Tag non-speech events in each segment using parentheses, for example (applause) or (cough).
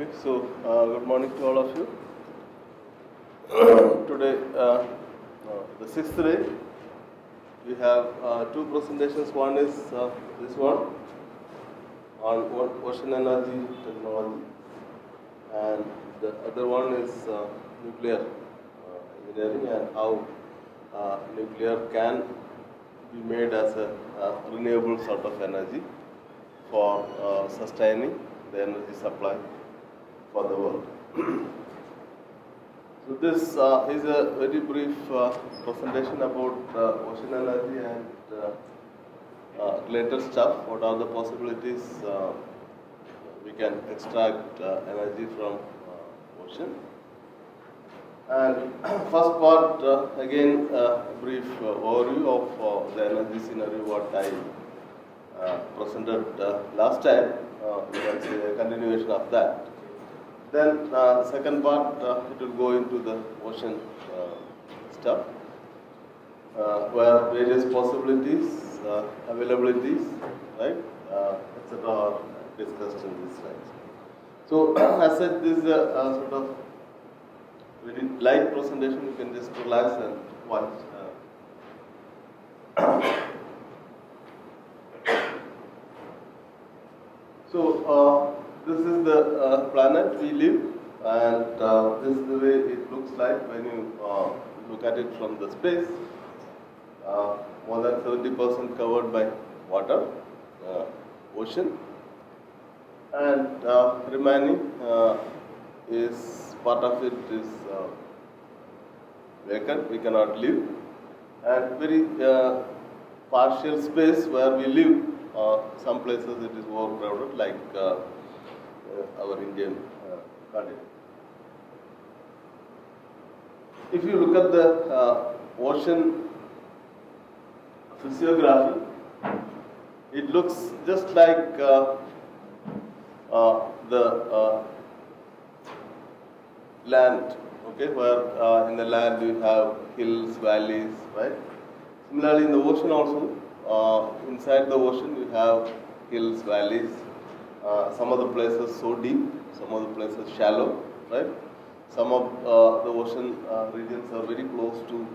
Okay, so uh, good morning to all of you. (coughs) Today, uh, uh, the sixth day, we have uh, two presentations. One is uh, this one on ocean energy technology, and the other one is uh, nuclear engineering and how nuclear can be made as a renewable sort of energy for sustaining the energy supply for the world. (clears throat) so this uh, is a very brief uh, presentation about uh, ocean energy and uh, uh, related stuff. What are the possibilities uh, we can extract uh, energy from uh, ocean? And (clears throat) first part, uh, again, uh, brief uh, overview of uh, the energy scenario what I uh, presented uh, last time. Uh, can a continuation of that. Then uh, second part, uh, it will go into the ocean uh, stuff, uh, where various possibilities, uh, availabilities, right, etc. are discussed in this slide. So (clears throat) as said, this is a, a sort of very light presentation. You can just relax and watch. (coughs) So this is the uh, planet we live, and uh, this is the way it looks like when you uh, look at it from the space. Uh, more than 70% covered by water, uh, ocean, and uh, remaining is part of it is vacant. We cannot live, and very partial space where we live. Some places it is overcrowded, like our Indian uh, continent. If you look at the uh, ocean physiography, it looks just like uh, uh, the uh, land, okay, where uh, in the land you have hills, valleys, right? Similarly, in the ocean also, uh, inside the ocean you have hills, valleys, uh, some of the places so deep, some of the places shallow, right? Some of uh, the ocean uh, regions are very close to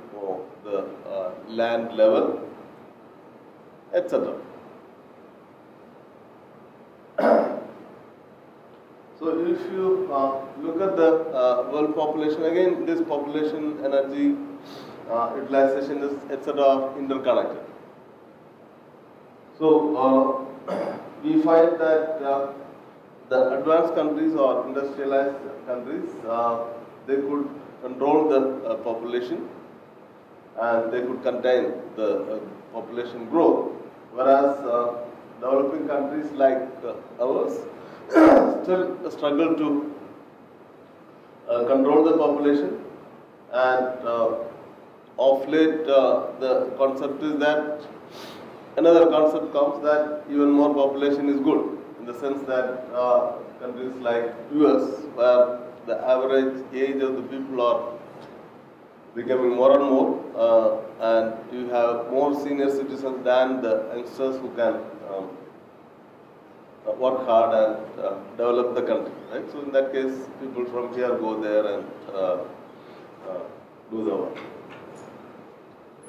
the uh, land level, etc. (coughs) So if you uh, look at the world population, again this population, energy, utilization is etc. interconnected. So we find that uh, the advanced countries or industrialized countries, uh, they could control the uh, population and they could contain the population growth, whereas developing countries like ours (coughs) still struggle to uh, control the population and uh, of late uh, the concept is that another concept comes that even more population is good in the sense that uh, countries like US where the average age of the people are becoming more and more uh, and you have more senior citizens than the youngsters who can um, work hard and uh, develop the country, right? So in that case, people from here go there and uh, uh, do the work.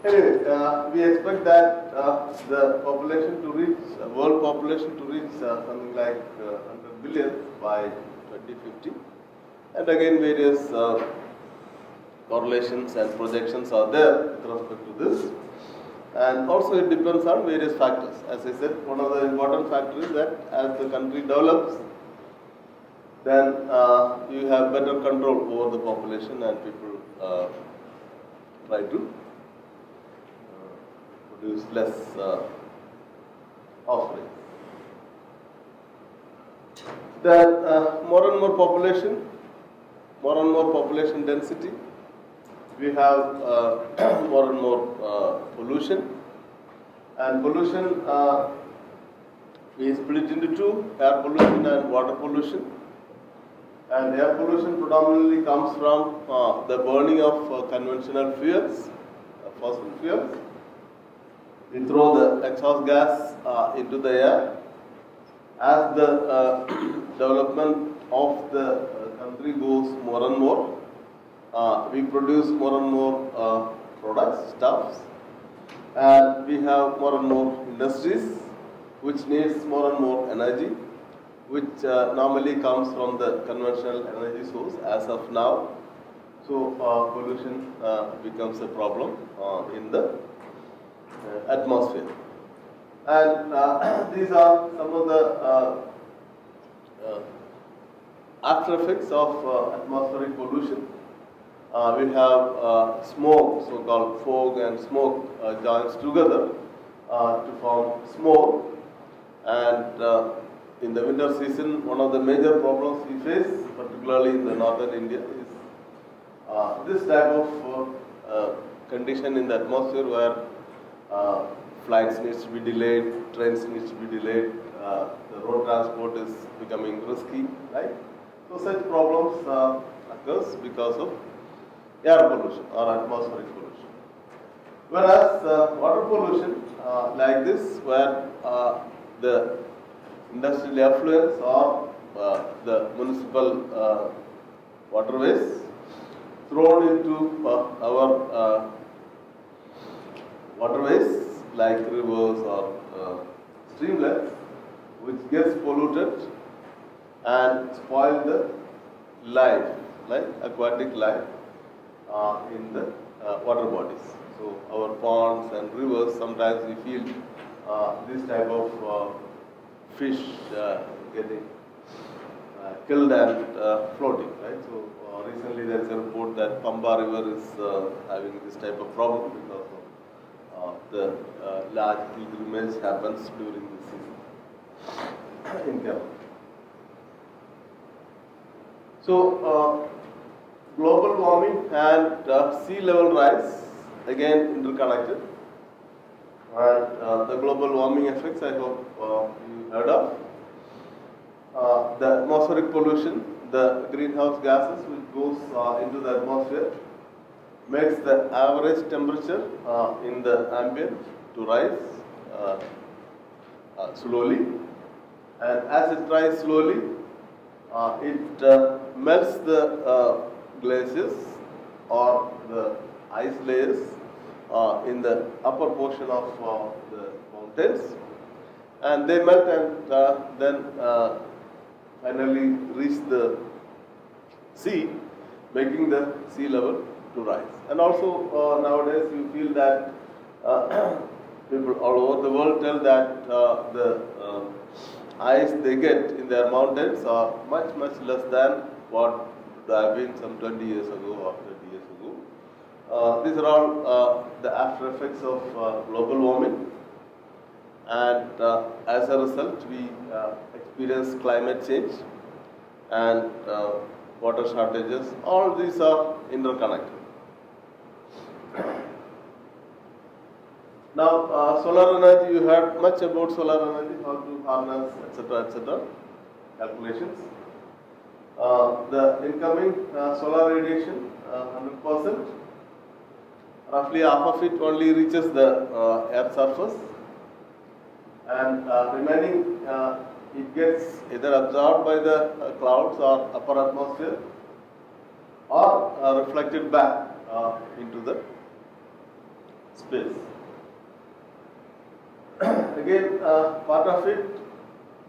Anyway, uh, we expect that uh, the population to reach, uh, world population to reach uh, something like uh, 100 billion by 2050. And again, various uh, correlations and projections are there with respect to this. And also it depends on various factors. As I said, one of the important factors is that as the country develops, then uh, you have better control over the population and people uh, try to uh, produce less uh, offspring. Then uh, more and more population, more and more population density, we have uh, (clears throat) more and more uh, pollution. And pollution uh, is split into two, air pollution and water pollution. And air pollution predominantly comes from uh, the burning of conventional fuels, fossil fuels. We throw the exhaust gas uh, into the air. As the uh, (coughs) development of the uh, country goes more and more. Uh, we produce more and more uh, products, stuffs, and we have more and more industries which needs more and more energy, which uh, normally comes from the conventional energy source as of now. So pollution becomes a problem in the atmosphere. And uh, (clears throat) these are some of the uh, uh, after effects of uh, atmospheric pollution. Uh, we have uh, smoke, so-called fog and smoke uh, joins together uh, to form smoke. And uh, in the winter season, one of the major problems we face, particularly in the northern India, is uh, this type of uh, uh, condition in the atmosphere where uh, flights needs to be delayed, trains needs to be delayed, uh, the road transport is becoming risky, right? So such problems uh, occurs because of air pollution or atmospheric pollution. Whereas uh, water pollution uh, like this where uh, the industrial effluents or uh, the municipal waterways thrown into our waterways like rivers or uh, streamlets which gets polluted and spoil the life, like aquatic life uh, in the uh, water bodies. So our ponds and rivers, sometimes we feel uh, this type of uh, fish uh, getting uh, killed and floating, right? So recently there is a report that Pamba River is having this type of problem because the uh, large pilgrimage happens during this season (coughs) in Kerala. So, uh, global warming and uh, sea level rise again interconnected. And uh, the global warming effects, I hope uh, you heard of. Uh, the atmospheric pollution, the greenhouse gases which goes into the atmosphere makes the average temperature uh, in the ambient to rise uh, uh, slowly. And as it rises slowly, uh, it uh, melts the uh, glaciers or the ice layers in the upper portion of the mountains and they melt and then finally reach the sea making the sea level to rise and also uh, nowadays you feel that uh, (clears throat) people all over the world tell that uh, the uh, ice they get in their mountains are much much less than what they have been some 20 years ago or 30 years ago. Uh, these are all uh, the after effects of uh, global warming and uh, as a result we uh, experience climate change and uh, water shortages. All these are interconnected. Now, uh, solar energy, you heard much about solar energy, how to harness, etc., etc., calculations. Uh, the incoming uh, solar radiation, uh, 100%, roughly half of it only reaches the uh, earth surface, and uh, remaining uh, it gets either absorbed by the uh, clouds or upper atmosphere, or uh, reflected back uh, into the space. (coughs) Again, uh, part of it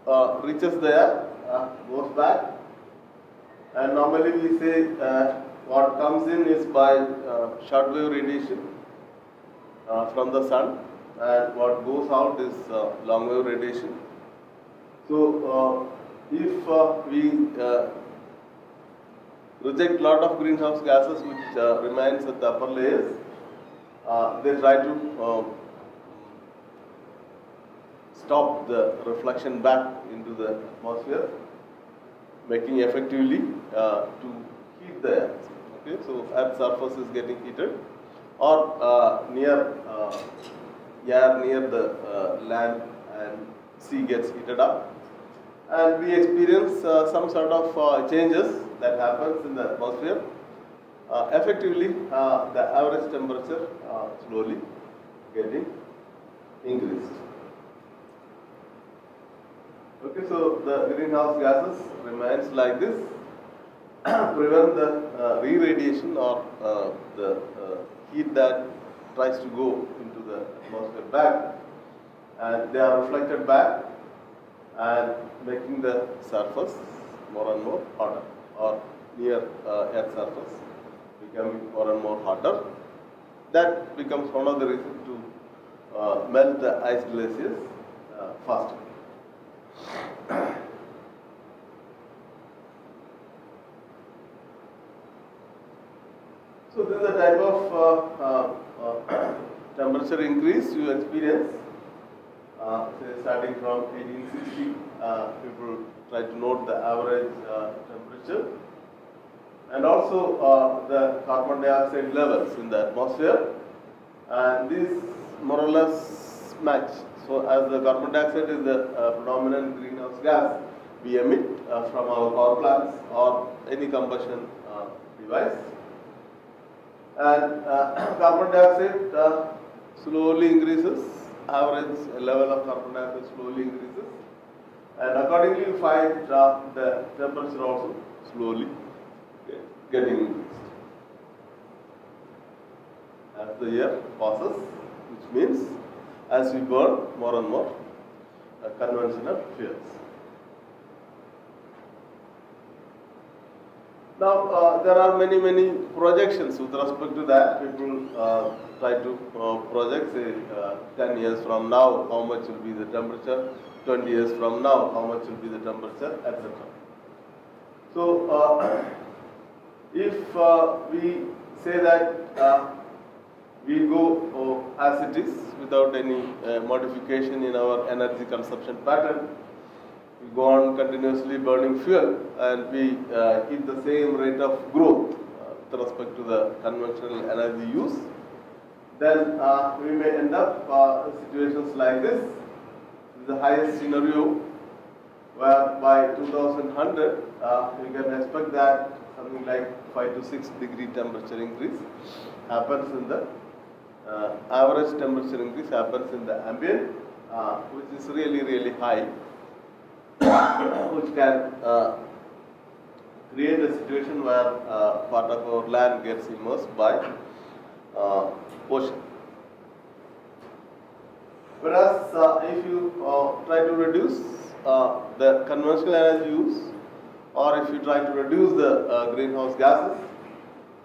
uh, reaches there, uh, goes back, and normally we say uh, what comes in is by uh, short wave radiation uh, from the sun, and what goes out is long wave radiation. So, if we reject lot of greenhouse gases which remains at the upper layers, they try to stop the reflection back into the atmosphere, making effectively uh, to heat the earth. Okay, so earth surface is getting heated, or uh, near uh, air near the uh, land and sea gets heated up, and we experience uh, some sort of uh, changes that happens in the atmosphere. Effectively, the average temperature slowly getting increased. Okay, so the greenhouse gases remains like this, (clears throat) prevent the uh, re-radiation or uh, the uh, heat that tries to go into the atmosphere back, and they are reflected back and making the surface more and more hotter or near uh, earth surface becoming more and more hotter. That becomes one of the reasons to uh, melt the ice glaciers uh, faster. So this is the type of uh, uh, uh, (coughs) temperature increase you experience. Uh, starting from 1860, uh, people try to note the average temperature and also the carbon dioxide levels in the atmosphere and these more or less match. So as the carbon dioxide is the uh, predominant greenhouse gas we emit uh, from our power plants or any combustion uh, device. And uh, (clears throat) carbon dioxide uh, slowly increases, average level of carbon dioxide slowly increases. And accordingly you find the temperature also slowly get- getting increased. As the year passes, which means as we burn more and more uh, conventional fuels. Now, uh, there are many, many projections with respect to that. People uh, try to uh, project, say, uh, 10 years from now, how much will be the temperature, 20 years from now, how much will be the temperature, etc. So, uh, (coughs) if uh, we say that we go uh, as it is without any uh, modification in our energy consumption pattern, we go on continuously burning fuel and we uh, keep the same rate of growth uh, with respect to the conventional energy use, then uh, we may end up uh, situations like this. This is the highest scenario where by 2100 uh, we can expect that something like 5 to 6 degree temperature increase happens in the average temperature increase happens in the ambient uh, which is really really high (coughs) which can uh, create a situation where uh, part of our land gets immersed by uh, ocean. Whereas uh, if you uh, try to reduce uh, the conventional energy use or if you try to reduce the uh, greenhouse gases,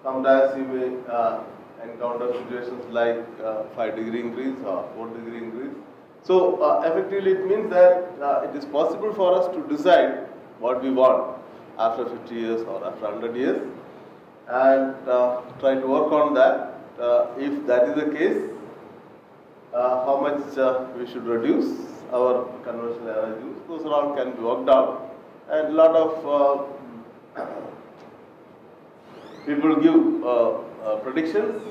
sometimes you may uh, encounter situations like uh, 5 degree increase or 4 degree increase. So uh, effectively it means that uh, it is possible for us to decide what we want after 50 years or after 100 years and uh, try to work on that. Uh, if that is the case, uh, how much we should reduce our conventional energy use, those are all can be worked out and a lot of (coughs) people give uh, predictions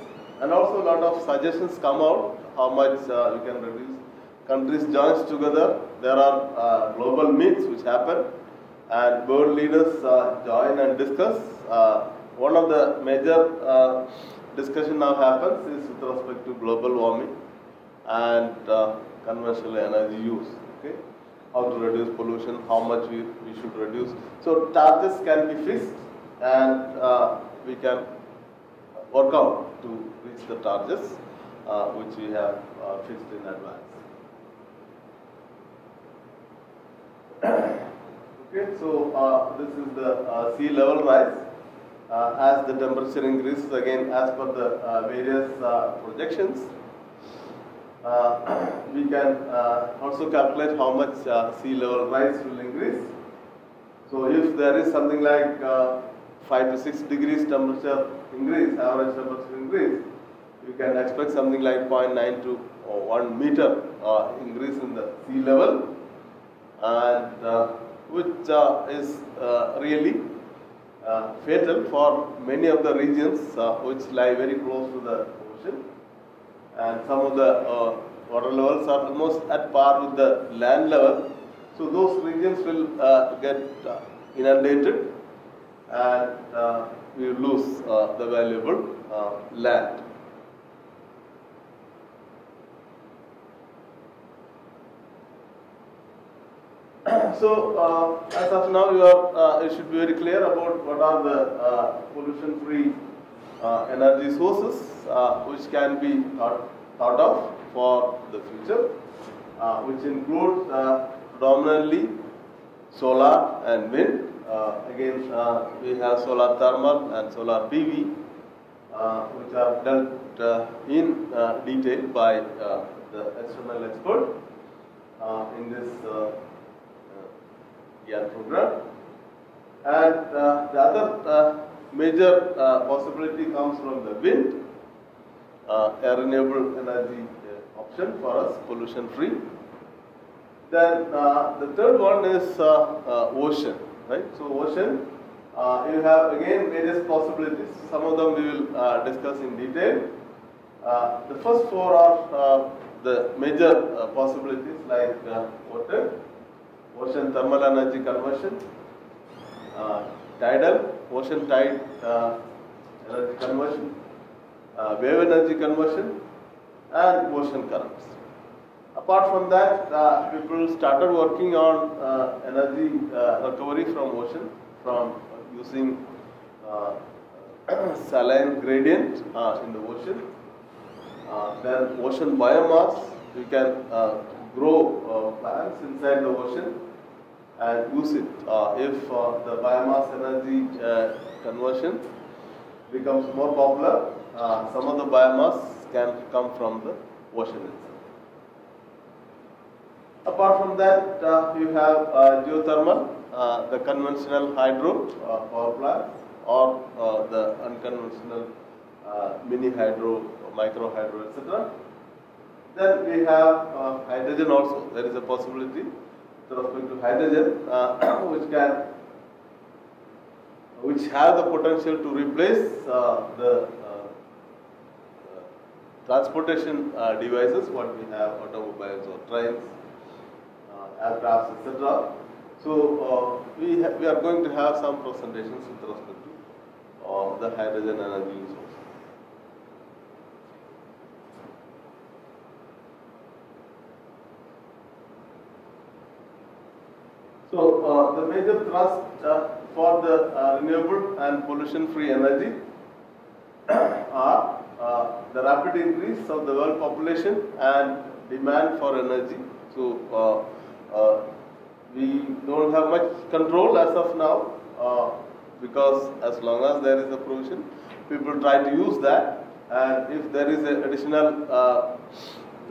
and also a lot of suggestions come out how much uh, we can reduce. Countries joins together. There are uh, global meets which happen and world leaders uh, join and discuss. Uh, one of the major discussion now happens is with respect to global warming and conventional energy use. Okay, how to reduce pollution, how much we, we should reduce. So targets can be fixed and we can work out to reach the targets uh, which we have uh, fixed in advance. (coughs) okay, so uh, this is the uh, sea level rise. Uh, as the temperature increases again as per the uh, various projections, (coughs) we can also calculate how much sea level rise will increase. So if there is something like uh, 5 to 6 degrees temperature increase, average temperature increase, you can expect something like 0.9 to uh, 1 meter uh, increase in the sea level. And uh, which uh, is uh, really uh, fatal for many of the regions uh, which lie very close to the ocean. And some of the water levels are almost at par with the land level. So those regions will get inundated. And we lose uh, the valuable uh, land. (clears throat) so uh, as of now, you are uh, should be very clear about what are the uh, pollution-free uh, energy sources which can be thought, thought of for the future, which include predominantly solar and wind. Uh, again, uh, we have solar thermal and solar PV, uh, which are dealt in detail by the external expert in this GIAN program. And the other major possibility comes from the wind, a renewable energy option for us, pollution free. Then uh, the third one is uh, uh, ocean, right? So ocean, uh, you have again various possibilities. Some of them we will uh, discuss in detail. Uh, the first four are uh, the major uh, possibilities like uh, water, ocean thermal energy conversion, tidal, ocean tide energy conversion, wave energy conversion, and ocean currents. Apart from that, people started working on uh, energy uh, recovery from ocean, from using uh, (clears throat) saline gradient uh, in the ocean. Then ocean biomass, you can grow plants inside the ocean and use it. If the biomass energy conversion becomes more popular, some of the biomass can come from the ocean. Apart from that, uh, you have uh, geothermal, uh, the conventional hydro uh, power plant or uh, the unconventional uh, mini hydro, micro hydro, etc. Then we have hydrogen also. There is a possibility with respect to hydrogen, (coughs) which can, which have the potential to replace the transportation devices, what we have, automobiles or trains, aircrafts, etc. So uh, we we are going to have some presentations with respect to uh, the hydrogen energy also. So uh, the major thrust uh, for the uh, renewable and pollution-free energy (coughs) are uh, the rapid increase of the world population and demand for energy. So we don't have much control as of now uh, because as long as there is a provision, people try to use that. And if there is an additional uh,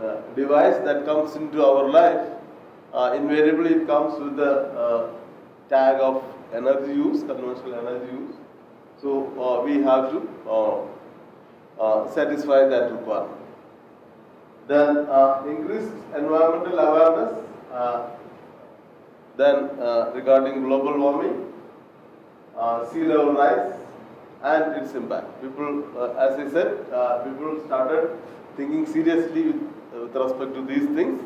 uh, device that comes into our life, uh, invariably it comes with the uh, tag of energy use, conventional energy use. So uh, we have to uh, uh, satisfy that requirement. Then uh, increased environmental awareness. Uh, then uh, regarding global warming, uh, sea level rise, and its impact. People, as I said, people started thinking seriously with, with respect to these things,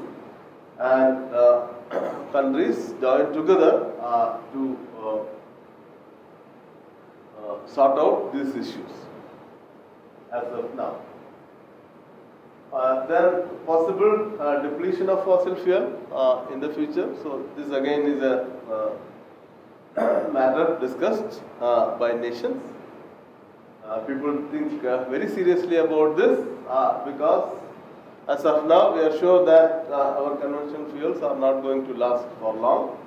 and uh, (coughs) countries joined together uh, to uh, sort out these issues as of now. Uh, then possible uh, depletion of fossil fuel uh, in the future. So this again is a uh, (clears throat) matter discussed uh, by nations. Uh, people think very seriously about this because as of now we are sure that our conventional fuels are not going to last for long.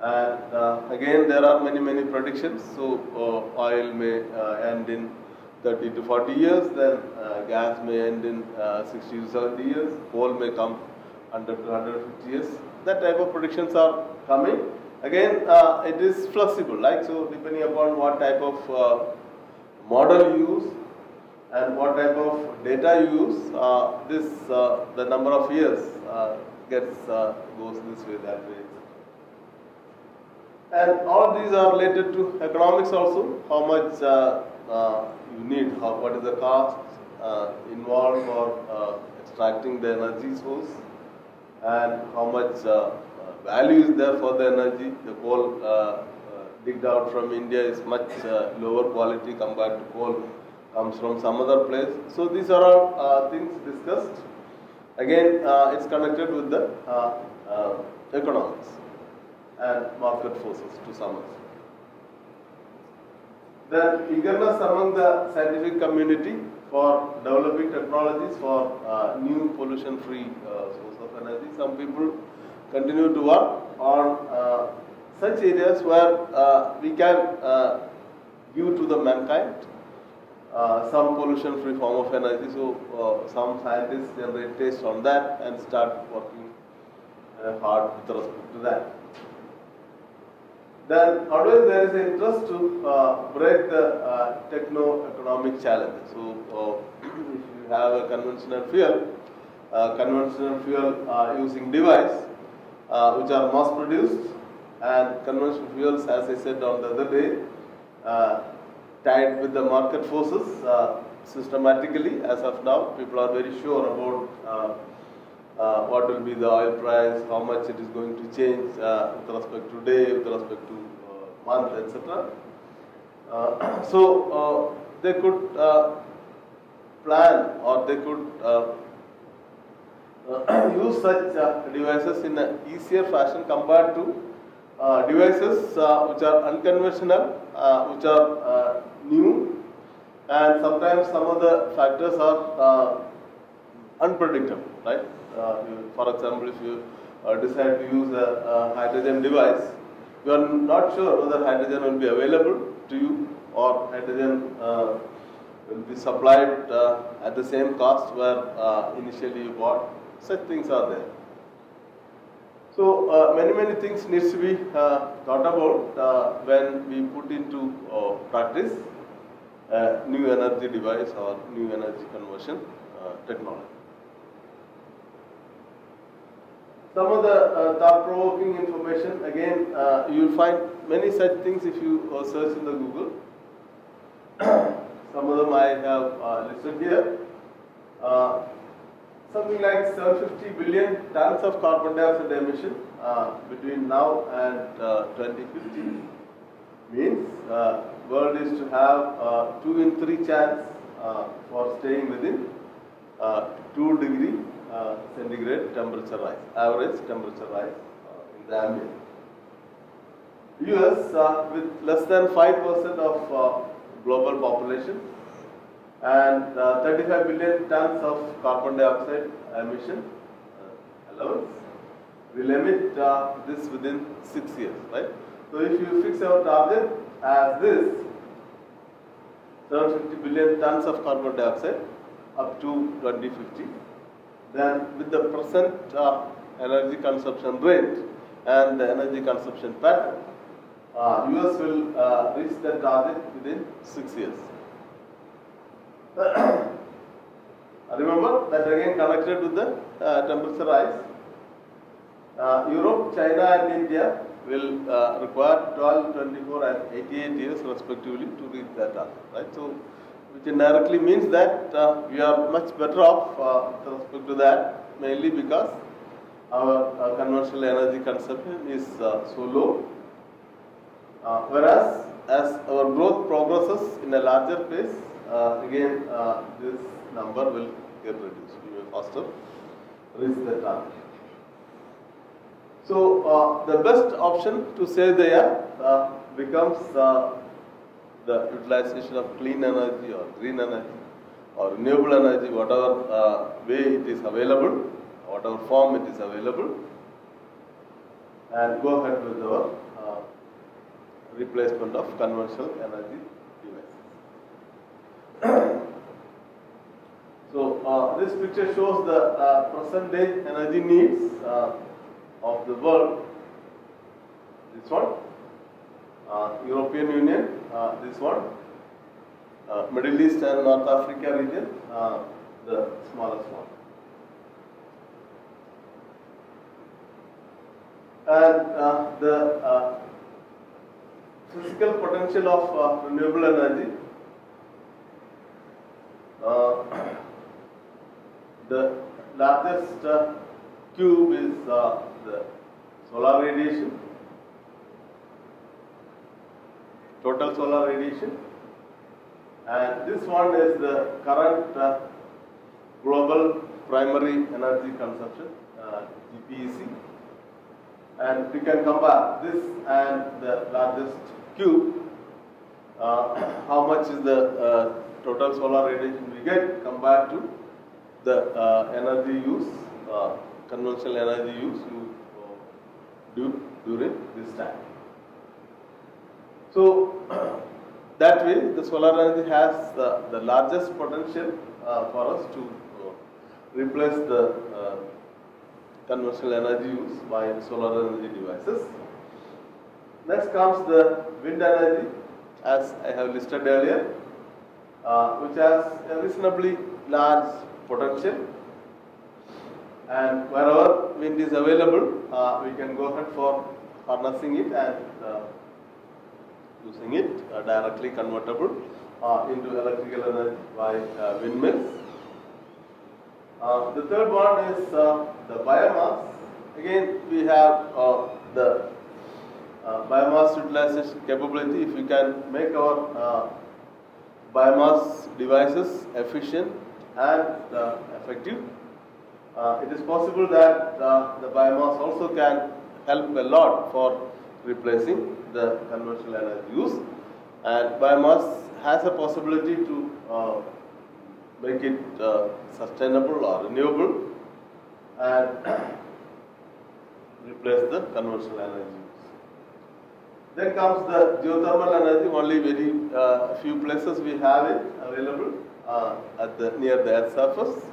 And again, there are many, many predictions. So, oil may end in 30 to 40 years, then uh, gas may end in uh, 60 to 70 years, coal may come under 150 years. That type of predictions are coming. Again, uh, it is flexible, like so, depending upon what type of uh, model you use and what type of data you use, uh, this uh, the number of years gets goes this way, that way. And all these are related to economics also. How much you need, how, what is the cost uh, involved for uh, extracting the energy source, and how much uh, value is there for the energy. The coal digged out from India is much lower quality compared to coal comes from some other place. So these are all uh, things discussed. Again, uh, it's connected with the uh, economics. and market forces to some extent. Then eagerness among the scientific community for developing technologies for uh, new pollution-free uh, source of energy. Some people continue to work on uh, such areas where uh, we can uh, give to the mankind uh, some pollution-free form of energy. So some scientists generate taste on that and start working hard with respect to that. Then always there is interest to uh, break the uh, techno-economic challenges. So uh, (clears throat) if you have a conventional fuel, uh, conventional fuel uh, using device uh, which are mass produced and conventional fuels as I said on the other day tied with the market forces systematically as of now people are very sure about uh, what will be the oil price, how much it is going to change uh, with respect to day, with respect to uh, month, etc. Uh, (clears throat) so uh, they could uh, plan or they could (clears throat) use such devices in an easier fashion compared to devices which are unconventional, which are new, and sometimes some of the factors are unpredictable, right? Uh, for example, if you uh, decide to use a, a hydrogen device, you are not sure whether hydrogen will be available to you or hydrogen uh, will be supplied uh, at the same cost where uh, initially you bought. Such things are there. So uh, many many things needs to be thought about when we put into practice new energy device or new energy conversion technology. Some of the uh, thought-provoking information, again, uh, you will find many such things if you uh, search in the Google. (coughs) Some of them I have listed here. Something like 750 billion tons of carbon dioxide emission between now and uh, 2050 means world is to have uh, 2 in 3 chance for staying within uh, 2 degree uh, centigrade temperature rise, average temperature rise uh, in the ambient. US uh, with less than 5% of uh, global population and uh, 35 billion tons of carbon dioxide emission allowance. We limit this within 6 years, right? So if you fix our target as this, 750 billion tons of carbon dioxide up to 2050, then with the present uh, energy consumption rate and the energy consumption pattern, uh, US will uh, reach the target within 6 years. (coughs) Remember that again connected with the uh, temperature rise. Uh, Europe, China and India will uh, require 12, 24 and 88 years respectively to reach that target, right? So, which indirectly means that uh, we are much better off uh, with respect to that, mainly because our uh, conventional energy consumption is uh, so low. Uh, whereas, as our growth progresses in a larger pace, uh, again this number will get reduced. We may faster reach the target. So the best option to save the air becomes the utilization of clean energy or green energy or renewable energy, whatever uh, way it is available, whatever form it is available, and go ahead with our uh, replacement of conventional energy devices. (coughs) so uh, this picture shows the uh, present day energy needs uh, of the world. This one, European Union, uh, this one, uh, Middle East and North Africa region, uh, the smallest one. And uh, the uh, physical potential of uh, renewable energy, uh, (coughs) the largest uh, cube is uh, the solar radiation, total solar radiation, and this one is the current uh, global primary energy consumption, uh, GPEC, and we can compare this and the largest cube. Uh, (coughs) how much is the uh, total solar radiation we get compared to the uh, energy use, uh, conventional energy use you do during this time. So (clears throat) that way the solar energy has the, the largest potential uh, for us to uh, replace the uh, conventional energy use by solar energy devices. Next comes the wind energy as I have listed earlier uh, which has a reasonably large potential and wherever wind is available uh, we can go ahead for harnessing it and using it uh, directly convertible uh, into electrical energy by uh, windmills. Uh, the third one is uh, the biomass. Again, we have uh, the biomass utilization capability. If we can make our biomass devices efficient and effective, it is possible that the biomass also can help a lot for replacing the conventional energy use. And biomass has a possibility to uh, make it uh, sustainable or renewable and (coughs) replace the conventional energy use. Then comes the geothermal energy, only very uh, few places we have it available uh, at the near the earth surface.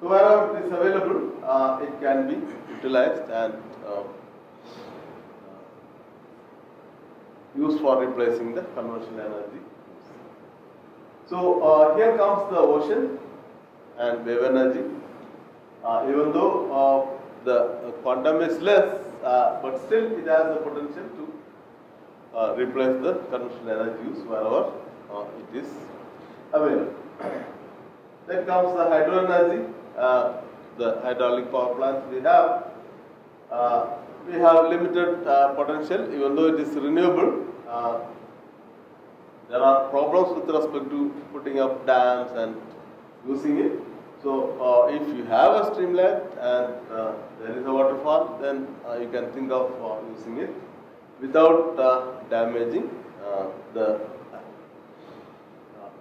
So wherever it is available, uh, it can be utilized and uh, used for replacing the conventional energy. So uh, here comes the ocean and wave energy. Uh, even though uh, the uh, quantum is less, uh, but still it has the potential to uh, replace the conventional energy use wherever it is available. (coughs) then comes the hydro energy, the hydraulic power plants we have. We have limited uh, potential even though it is renewable. Uh, there are problems with respect to putting up dams and using it. So uh, if you have a streamlet and uh, there is a waterfall, then uh, you can think of uh, using it without damaging the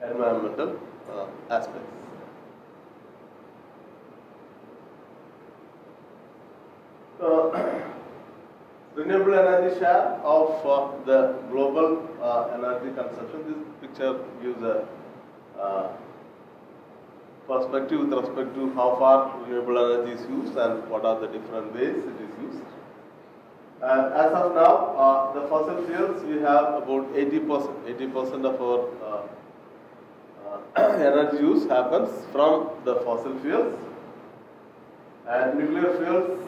environmental aspects. Uh, (clears throat) renewable energy share of uh, the global uh, energy consumption. This picture gives a uh, perspective with respect to how far renewable energy is used and what are the different ways it is used. And as of now, uh, the fossil fuels we have about 80 percent. 80 percent of our uh, uh, (coughs) energy use happens from the fossil fuels, and nuclear fuels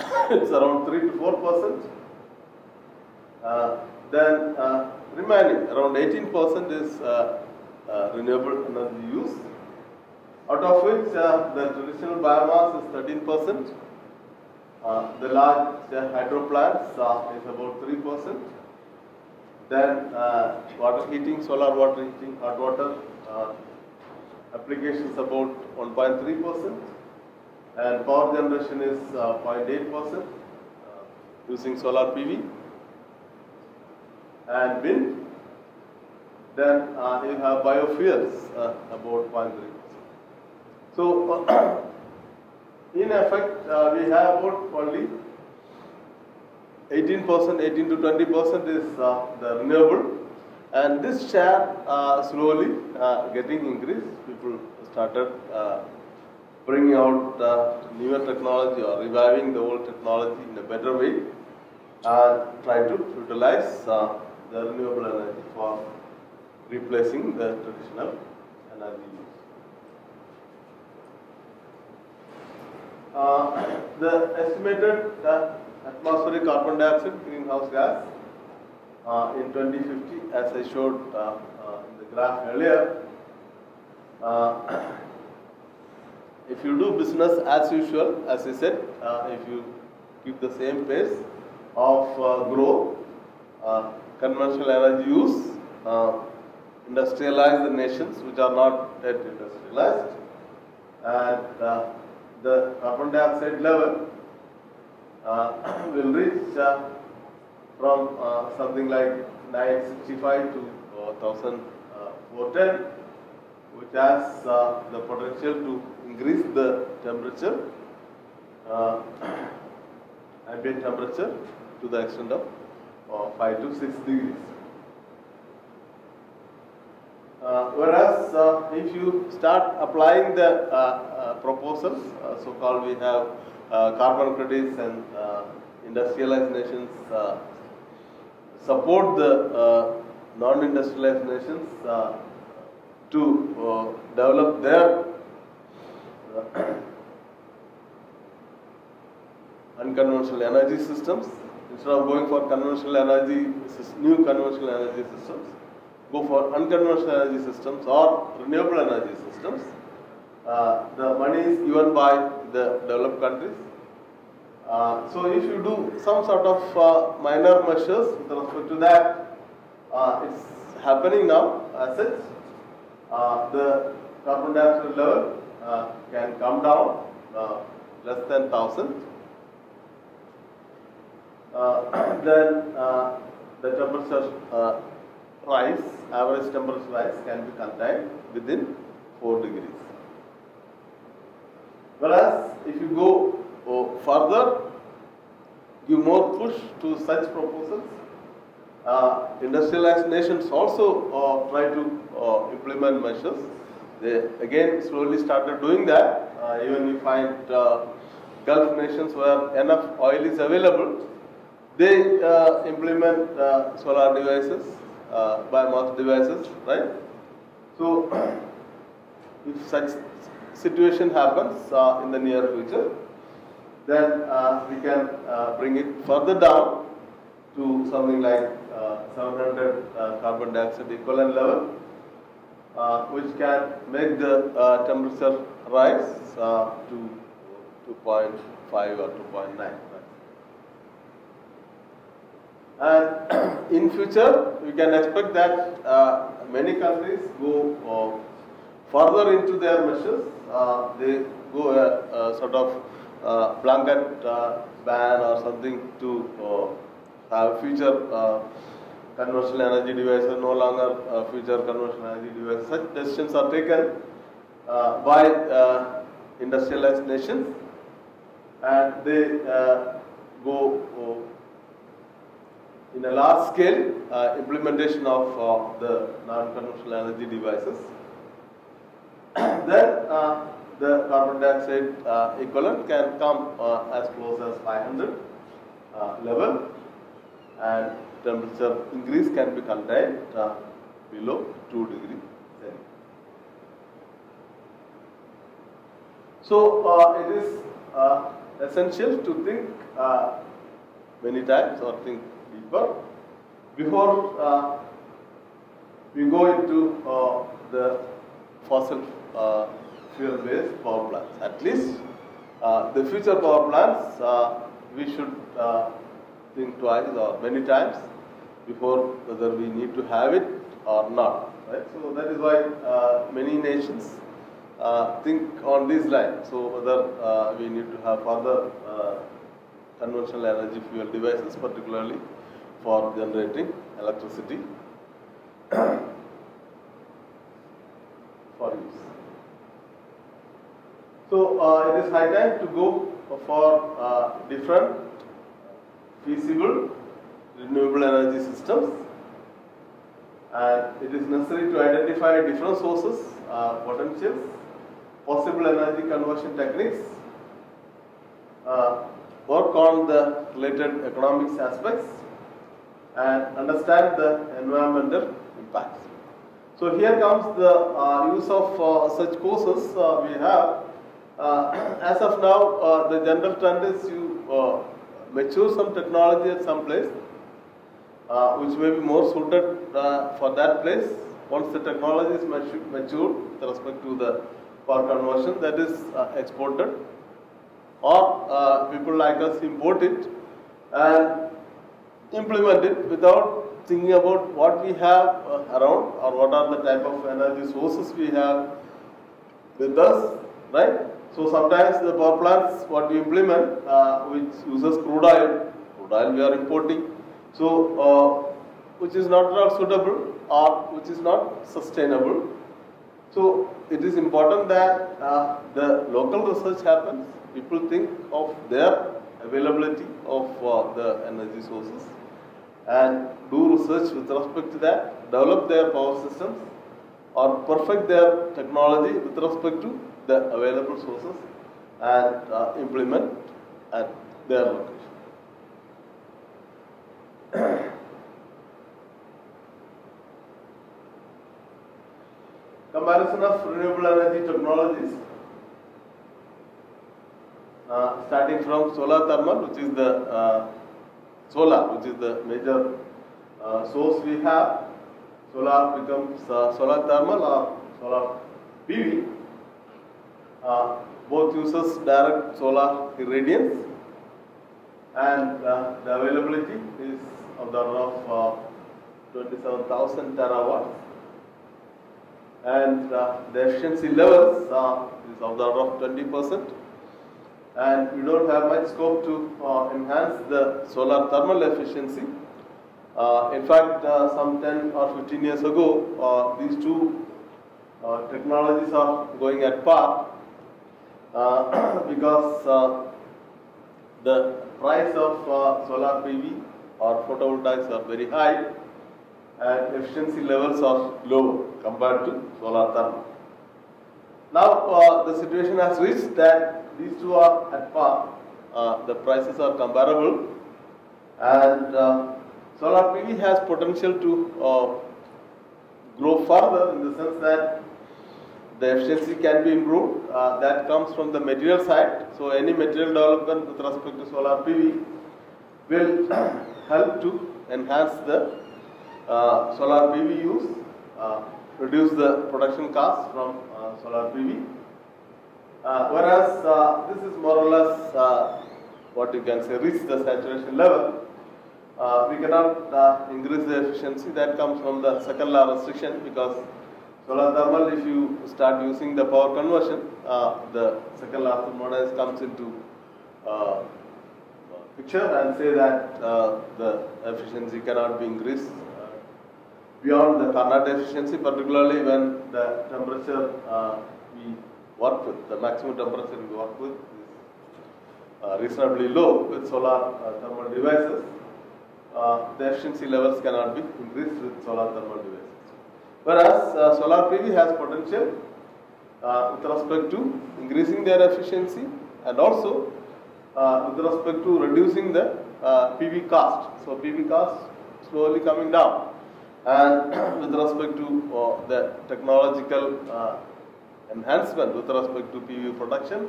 (laughs) it's around 3 to 4 percent. Uh, then uh, remaining around 18 percent is uh, uh, renewable energy use, out of which uh, the traditional biomass is 13 percent. The large hydro plants is about 3 percent. Then water heating, solar water heating, hot water applications about 1.3 percent and power generation is uh, 0.8 percent uh, using solar PV and wind. Then uh, you have biofuels uh, about 0.3 percent. So (coughs) in effect, uh, we have about only 18 percent, 18 to 20 percent is uh, the renewable, and this share uh, slowly uh, getting increased. People started uh, bringing out uh, newer technology or reviving the old technology in a better way and try to utilize uh, the renewable energy for replacing the traditional energy use. Uh, (coughs) the estimated uh, atmospheric carbon dioxide greenhouse gas uh, in 2050, as I showed uh, uh, in the graph earlier, uh, (coughs) if you do business as usual, as I said, uh, if you keep the same pace of uh, growth, uh, conventional energy use, uh, industrialize the nations which are not yet industrialized, and uh, the carbon dioxide level uh, (coughs) will reach from something like 965 to uh, 1410, which has the potential to increase the temperature, uh, (coughs) ambient temperature to the extent of uh, 5 to 6 degrees. Uh, whereas uh, if you start applying the uh, uh, proposals, uh, so-called we have carbon credits and industrialized nations support the non-industrialized nations to develop their (coughs) unconventional energy systems. Instead of going for conventional energy new conventional energy systems go for unconventional energy systems or renewable energy systems. Uh, the money is given by the developed countries. Uh, so if you do some sort of uh, minor measures with respect to that uh, it's happening now as such the carbon dioxide level uh, can come down uh, less than 1000 uh, (clears throat) then uh, the temperature rise, average temperature rise can be contained within 4 degrees. Whereas if you go oh, further, give more push to such proposals, uh, industrialized nations also uh, try to uh, implement measures. They again slowly started doing that. Uh, even you find uh, Gulf nations where enough oil is available, they uh, implement uh, solar devices, uh, biomass devices, right? So, (clears throat) if such situation happens uh, in the near future, then we can bring it further down to something like uh, 700 uh, carbon dioxide equivalent level, which can make the uh, temperature rise uh, to 2.5 or 2.9. And (clears throat) in future, we can expect that uh, many countries go uh, further into their measures. Uh, they go a, a sort of uh, blanket uh, ban or something to uh, have future uh, conventional energy devices, no longer uh, future conventional energy devices. Such decisions are taken uh, by uh, industrialized nations and they uh, go uh, in a large scale uh, implementation of the non-conventional energy devices. (coughs) then the carbon dioxide equivalent can come as close as 500 uh, level and temperature increase can be contained uh, below 2 degree Celsius. So uh, it is uh, essential to think uh, many times or think deeper before uh, we go into uh, the fossil fuel based power plants. At least the future power plants we should think twice or many times before whether we need to have it or not. Right? So that is why uh, many nations uh, think on this line. So whether uh, we need to have further uh, conventional energy fuel devices, particularly for generating electricity (coughs) for use. So uh, it is high time to go for uh, different feasible renewable energy systems and it is necessary to identify different sources, uh, potentials, possible energy conversion techniques, uh, work on the related economics aspects and understand the environmental impacts. So here comes the uh, use of uh, such courses uh, we have. Uh, (clears throat) as of now, the general trend is you mature some technology at some place, uh, which may be more suited uh, for that place. Once the technology is matu- mature with respect to the power conversion, that is uh, exported, or uh, people like us import it and implement it without thinking about what we have uh, around or what are the type of energy sources we have with us, right? So sometimes the power plants, what we implement, uh, which uses crude oil, crude oil we are importing, so uh, which is not, not suitable or which is not sustainable. So it is important that uh, the local research happens. People think of their availability of uh, the energy sources and do research with respect to that, develop their power systems or perfect their technology with respect to the available sources and uh, implement at their location. (coughs) Comparison of renewable energy technologies. Uh, starting from solar thermal, which is the uh, solar, which is the major uh, source we have. Solar becomes uh, solar thermal or solar PV. Uh, both uses direct solar irradiance and uh, the availability is of the order of uh, 27,000 terawatts and uh, the efficiency levels uh, is of the order of 20 percent. And we don't have much scope to uh, enhance the solar thermal efficiency. Uh, in fact, uh, some 10 or 15 years ago, uh, these two uh, technologies are going at par. Uh, (clears throat) because uh, the price of uh, solar PV or photovoltaics are very high and efficiency levels are low compared to solar thermal. Now uh, the situation has reached that these two are at par, uh, the prices are comparable and uh, solar PV has potential to uh, grow further in the sense that the efficiency can be improved. Uh, that comes from the material side. So any material development with respect to solar PV will (clears throat) help to enhance the uh, solar PV use, uh, reduce the production cost from uh, solar PV. Uh, whereas uh, this is more or less uh, what you can say reach the saturation level. We cannot increase the efficiency that comes from the second law restriction because solar thermal if you start using the power conversion the second law of thermodynamics comes into picture and say that uh, the efficiency cannot be increased uh, beyond the Carnot efficiency, particularly when the temperature uh, we work with, the maximum temperature we work with is uh, reasonably low with solar uh, thermal devices. The efficiency levels cannot be increased with solar thermal devices. Whereas solar PV has potential with respect to increasing their efficiency and also uh, with respect to reducing the uh, PV cost. So PV cost slowly coming down and (clears throat) with respect to uh, the technological uh, enhancement with respect to PV production,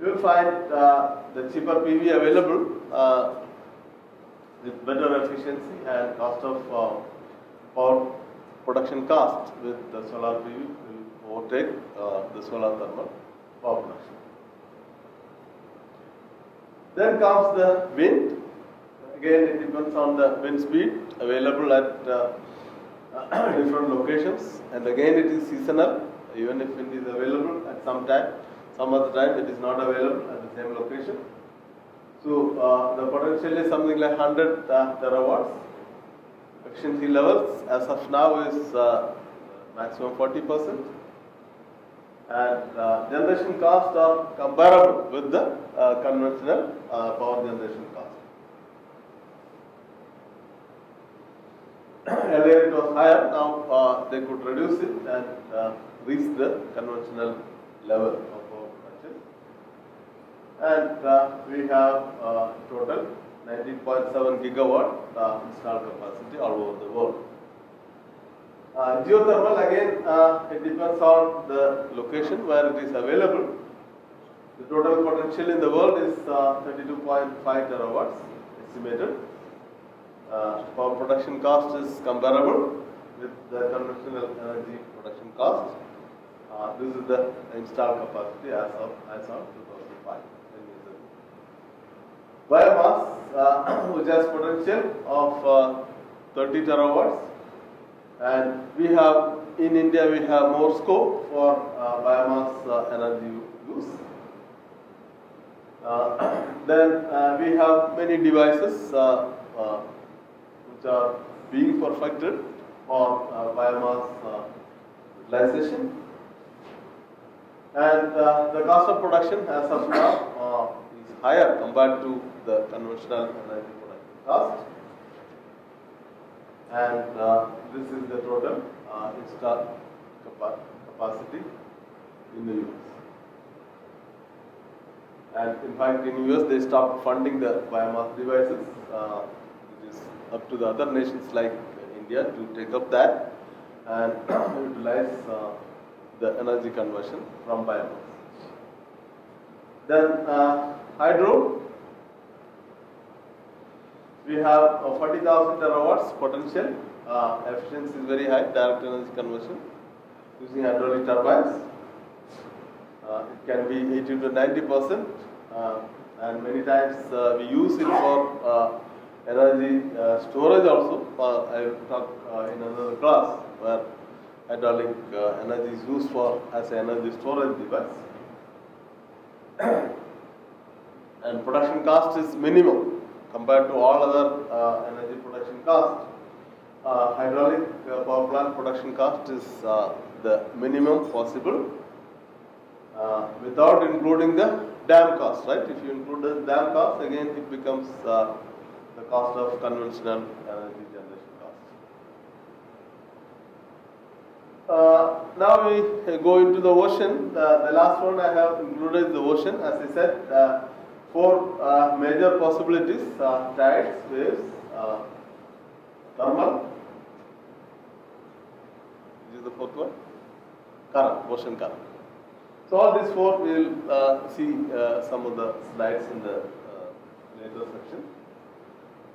you will find uh, the cheaper PV available uh, with better efficiency and cost of power production cost with the solar PV will overtake the solar thermal power production. Then comes the wind. Again, it depends on the wind speed available at uh, (coughs) different locations. And again, it is seasonal. Even if wind is available at some time, some other time it is not available at the same location. So uh, the potential is something like 100 uh, terawatts. Efficiency levels as of now is uh, maximum 40 percent and uh, generation cost are comparable with the uh, conventional uh, power generation cost. (coughs) Earlier it was higher, now uh, they could reduce it and uh, reach the conventional level of power production. And uh, we have total 19.7 gigawatt installed capacity all over the world. Uh, geothermal again, uh, it depends on the location where it is available. The total potential in the world is uh, 32.5 terawatts estimated. Uh, power production cost is comparable with the conventional energy production cost. Uh, this is the installed capacity as of as of 2005. 10 years ago. Biomass, (coughs) which has potential of uh, 30 terawatts, and we have in India we have more scope for uh, biomass uh, energy use. Uh, (coughs) then we have many devices which are being perfected for biomass utilization. And uh, the cost of production as of now uh, is higher compared to the conventional energy production cost. And uh, this is the total uh, installed capa- capacity in the US. And in fact, in US, they stopped funding the biomass devices. Uh, it is up to the other nations like India to take up that and (clears throat) utilize uh, the energy conversion from biomass. Then uh, hydro, we have uh, 40,000 terawatts potential. Uh, efficiency is very high, direct energy conversion using hydraulic turbines. Uh, it can be 80 to 90 percent, uh, and many times uh, we use it for uh, energy storage also. I will talk uh, in another class where hydraulic energy is used for as an energy storage device. (coughs) and production cost is minimum compared to all other uh, energy production cost. Uh, hydraulic uh, power plant production cost is uh, the minimum possible uh, without including the dam cost, right? If you include the dam cost, again it becomes the cost of conventional energy generation cost. Now we go into the ocean. The last one I have included is the ocean. As I said, four uh, major possibilities: uh, tides, waves, uh, thermal. This is the fourth one. Current, ocean current. So all these four we will uh, see uh, some of the slides in the uh, later section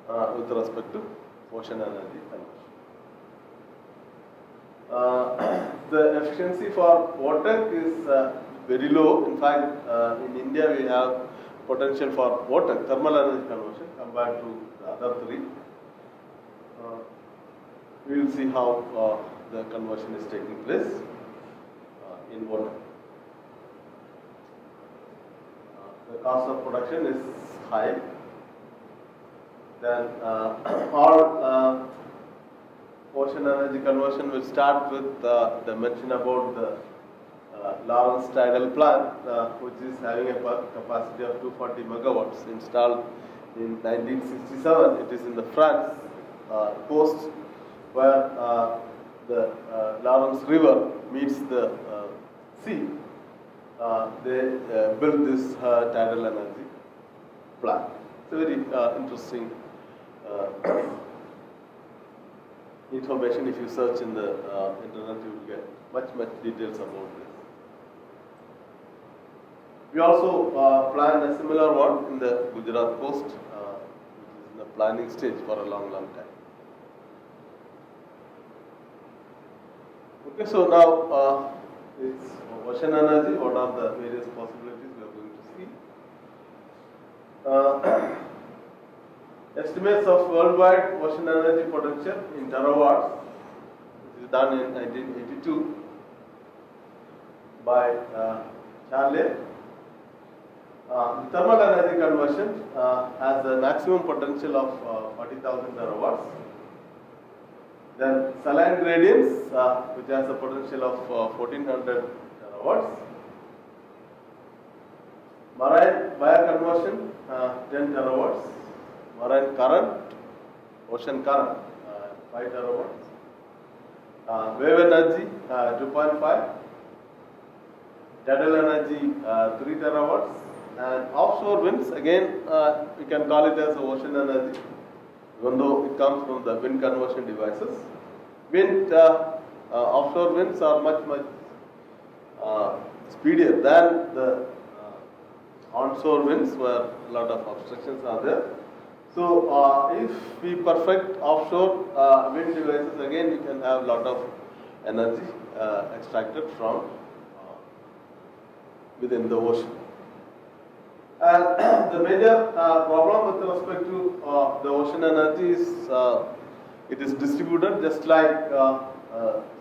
uh, with respect to ocean energy conversion. (clears throat) The efficiency for OTEC is very low. In fact, in India we have potential for water thermal energy conversion compared to the other three. Uh, we will see how uh, the conversion is taking place uh, in OTEC. Uh, the cost of production is high. Then uh, (clears throat) all uh, ocean energy conversion will start with the mention about the La Rance tidal plant, uh, which is having a capacity of 240 megawatts, installed in 1967. It is in the France uh, coast, where uh, the uh, La Rance River meets the uh, sea. Uh, they uh, built this uh, tidal energy plant. It's a very uh, interesting uh, (coughs) information. If you search in the uh, internet, you will get much, much details about. We also uh, planned a similar one in the Gujarat coast, uh, which is in the planning stage for a long, long time. Okay, so now uh, it's ocean energy. What are the various possibilities we are going to see? Uh, (coughs) estimates of worldwide ocean energy potential in terawatts, which is done in 1982 by uh, Charlie. The thermal energy conversion uh, has a maximum potential of uh, 40,000 terawatts. Then saline gradients, uh, which has a potential of uh, 1400 terawatts. Marine bioconversion, uh, 10 terawatts. Marine current, ocean current, uh, 5 terawatts. Uh, wave energy, uh, 2.5. Tidal energy, uh, 3 terawatts. And offshore winds, again, uh, we can call it as ocean energy, even though it comes from the wind conversion devices. Wind, uh, uh, offshore winds are much, much uh, speedier than the uh, onshore winds where a lot of obstructions are there. So, uh, if we perfect offshore wind devices, again, we can have a lot of energy extracted from within the ocean. And (clears throat) the major uh, problem with respect to uh, the ocean energy is uh, it is distributed just like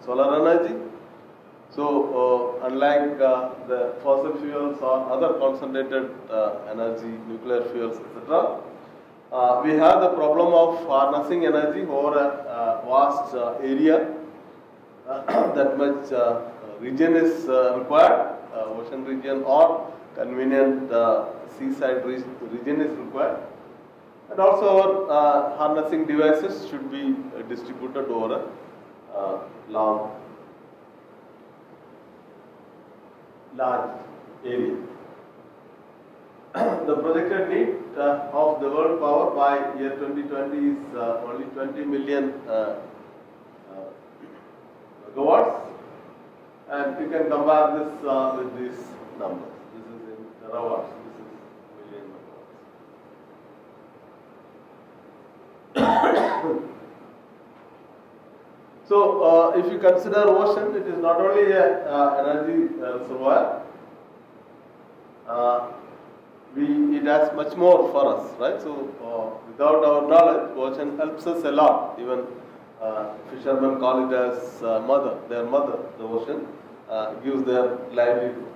solar energy. So unlike the fossil fuels or other concentrated energy, nuclear fuels, etc., uh, we have the problem of harnessing energy over a vast uh, area. (clears throat) That much region is required, ocean region or convenient seaside region is required. And also our uh, harnessing devices should be uh, distributed over a uh, long, large area. (coughs) the projected need uh, of the world power by year 2020 is uh, only 20 million uh. (coughs) And you can compare this with these numbers. So, uh, if you consider ocean, it is not only a uh, energy uh, reservoir, uh, we it has much more for us, right? So, uh, without our knowledge, ocean helps us a lot. Even uh, fishermen call it as mother, their mother. The ocean gives their livelihood.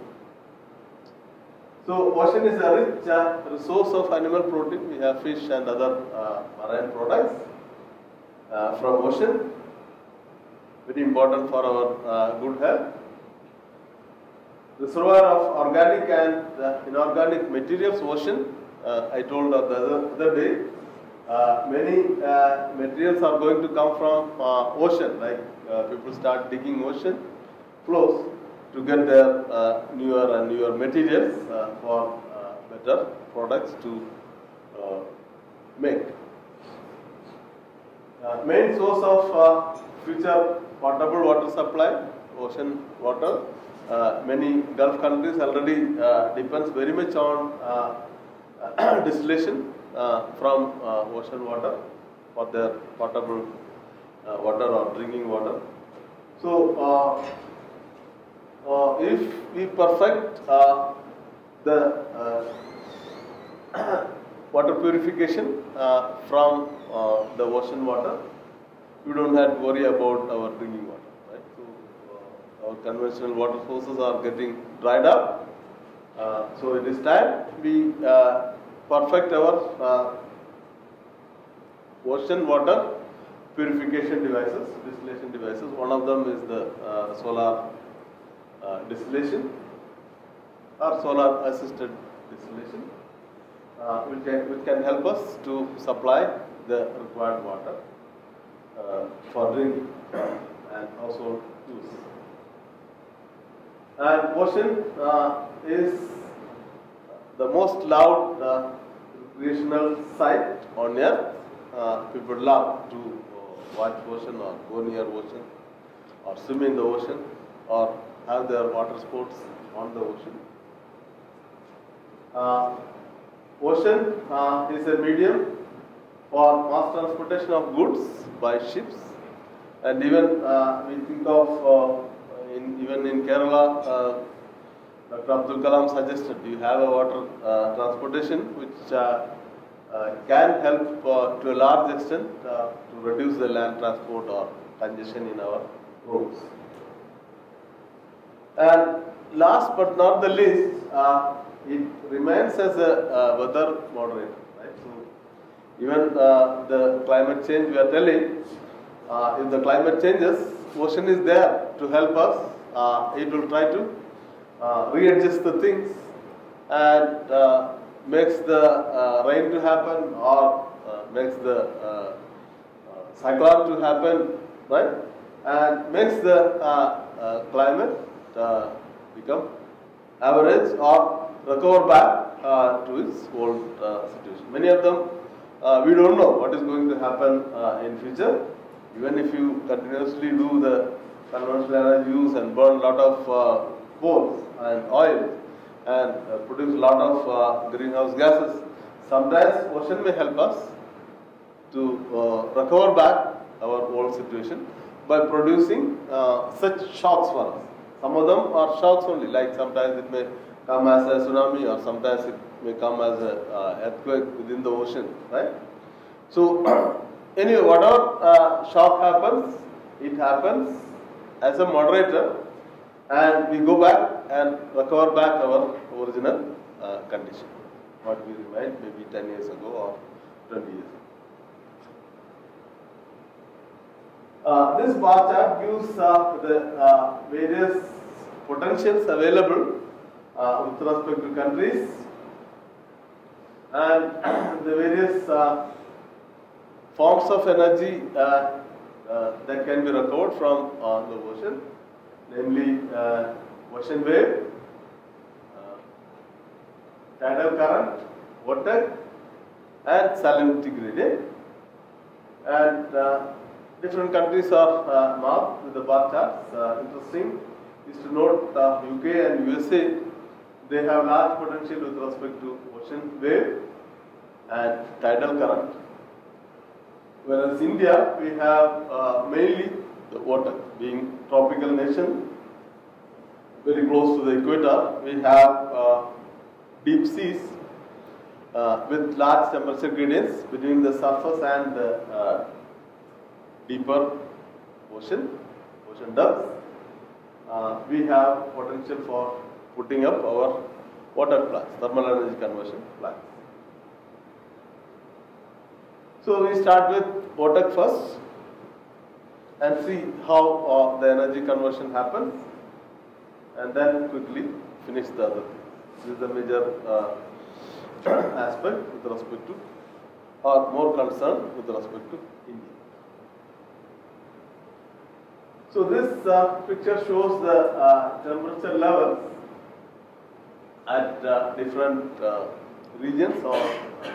So, ocean is a rich uh, resource of animal protein. We have fish and other uh, marine products uh, from ocean very important for our uh, good health. Reservoir of organic and uh, inorganic materials, ocean. Uh, I told the other, day, many materials are going to come from ocean, like people start digging ocean floors to get their uh, newer and newer materials uh, for uh, better products to uh, make. Uh, main source of future potable water supply, ocean water. Many Gulf countries already depends very much on (coughs) distillation from ocean water for their potable water or drinking water. So, uh, if we perfect uh, the uh, (coughs) water purification uh, from uh, the ocean water, we don't have to worry about our drinking water. So, our conventional water sources are getting dried up. So, it is time we perfect our ocean water purification devices, distillation devices. One of them is the solar uh, distillation or solar assisted distillation, uh, which, can, which can help us to supply the required water uh, for drinking and also use. And ocean uh, is the most loved uh, recreational site on earth. Uh, people love to watch ocean or go near ocean or swim in the ocean or have their water sports on the ocean. Uh, ocean uh, is a medium for mass transportation of goods by ships and even uh, we think of uh, in, even in Kerala uh, Dr. Abdul Kalam suggested you have a water uh, transportation which can help to a large extent to reduce the land transport or congestion in our roads. And last but not the least, uh, it remains as a uh, weather moderator. Right? So even uh, the climate change we are telling, uh, if the climate changes, ocean is there to help us. Uh, it will try to uh, readjust the things and makes the rain to happen or makes the cyclone to happen, right? And makes the climate uh, become average or recover back uh, to its old uh, situation. Many of them, uh, we don't know what is going to happen uh, in future. Even if you continuously do the conventional energy use and burn a lot of uh, coal and oil and produce lot of greenhouse gases, sometimes ocean may help us to recover back our old situation by producing such shocks for us. Some of them are shocks only, like sometimes it may come as a tsunami or sometimes it may come as an uh, earthquake within the ocean, right? So, (clears throat) anyway, whatever uh, shock happens, it happens as a moderator and we go back and recover back our original uh, condition, what we remained maybe 10 years ago or 20 years ago. Uh, this bar chart gives uh, the uh, various potentials available uh, with respect to countries and (clears throat) the various uh, forms of energy that can be recovered from the ocean, namely ocean wave, tidal current, OTEC, and salinity gradient. And different countries are uh, marked with the bar charts. Uh, interesting is to note uh, UK and USA, they have large potential with respect to ocean wave and tidal current. Whereas India, we have uh, mainly the OTEC, being tropical nation, very close to the equator. We have uh, deep seas uh, with large temperature gradients between the surface and the uh, deeper ocean, ocean depths. Uh, we have potential for putting up our OTEC plants, thermal energy conversion plants. So we start with OTEC first and see how uh, the energy conversion happens and then quickly finish the other thing. This is the major uh, (clears throat) aspect with respect to or more concerned with respect to India. So this uh, picture shows the uh, temperature levels at uh, different uh, regions of uh,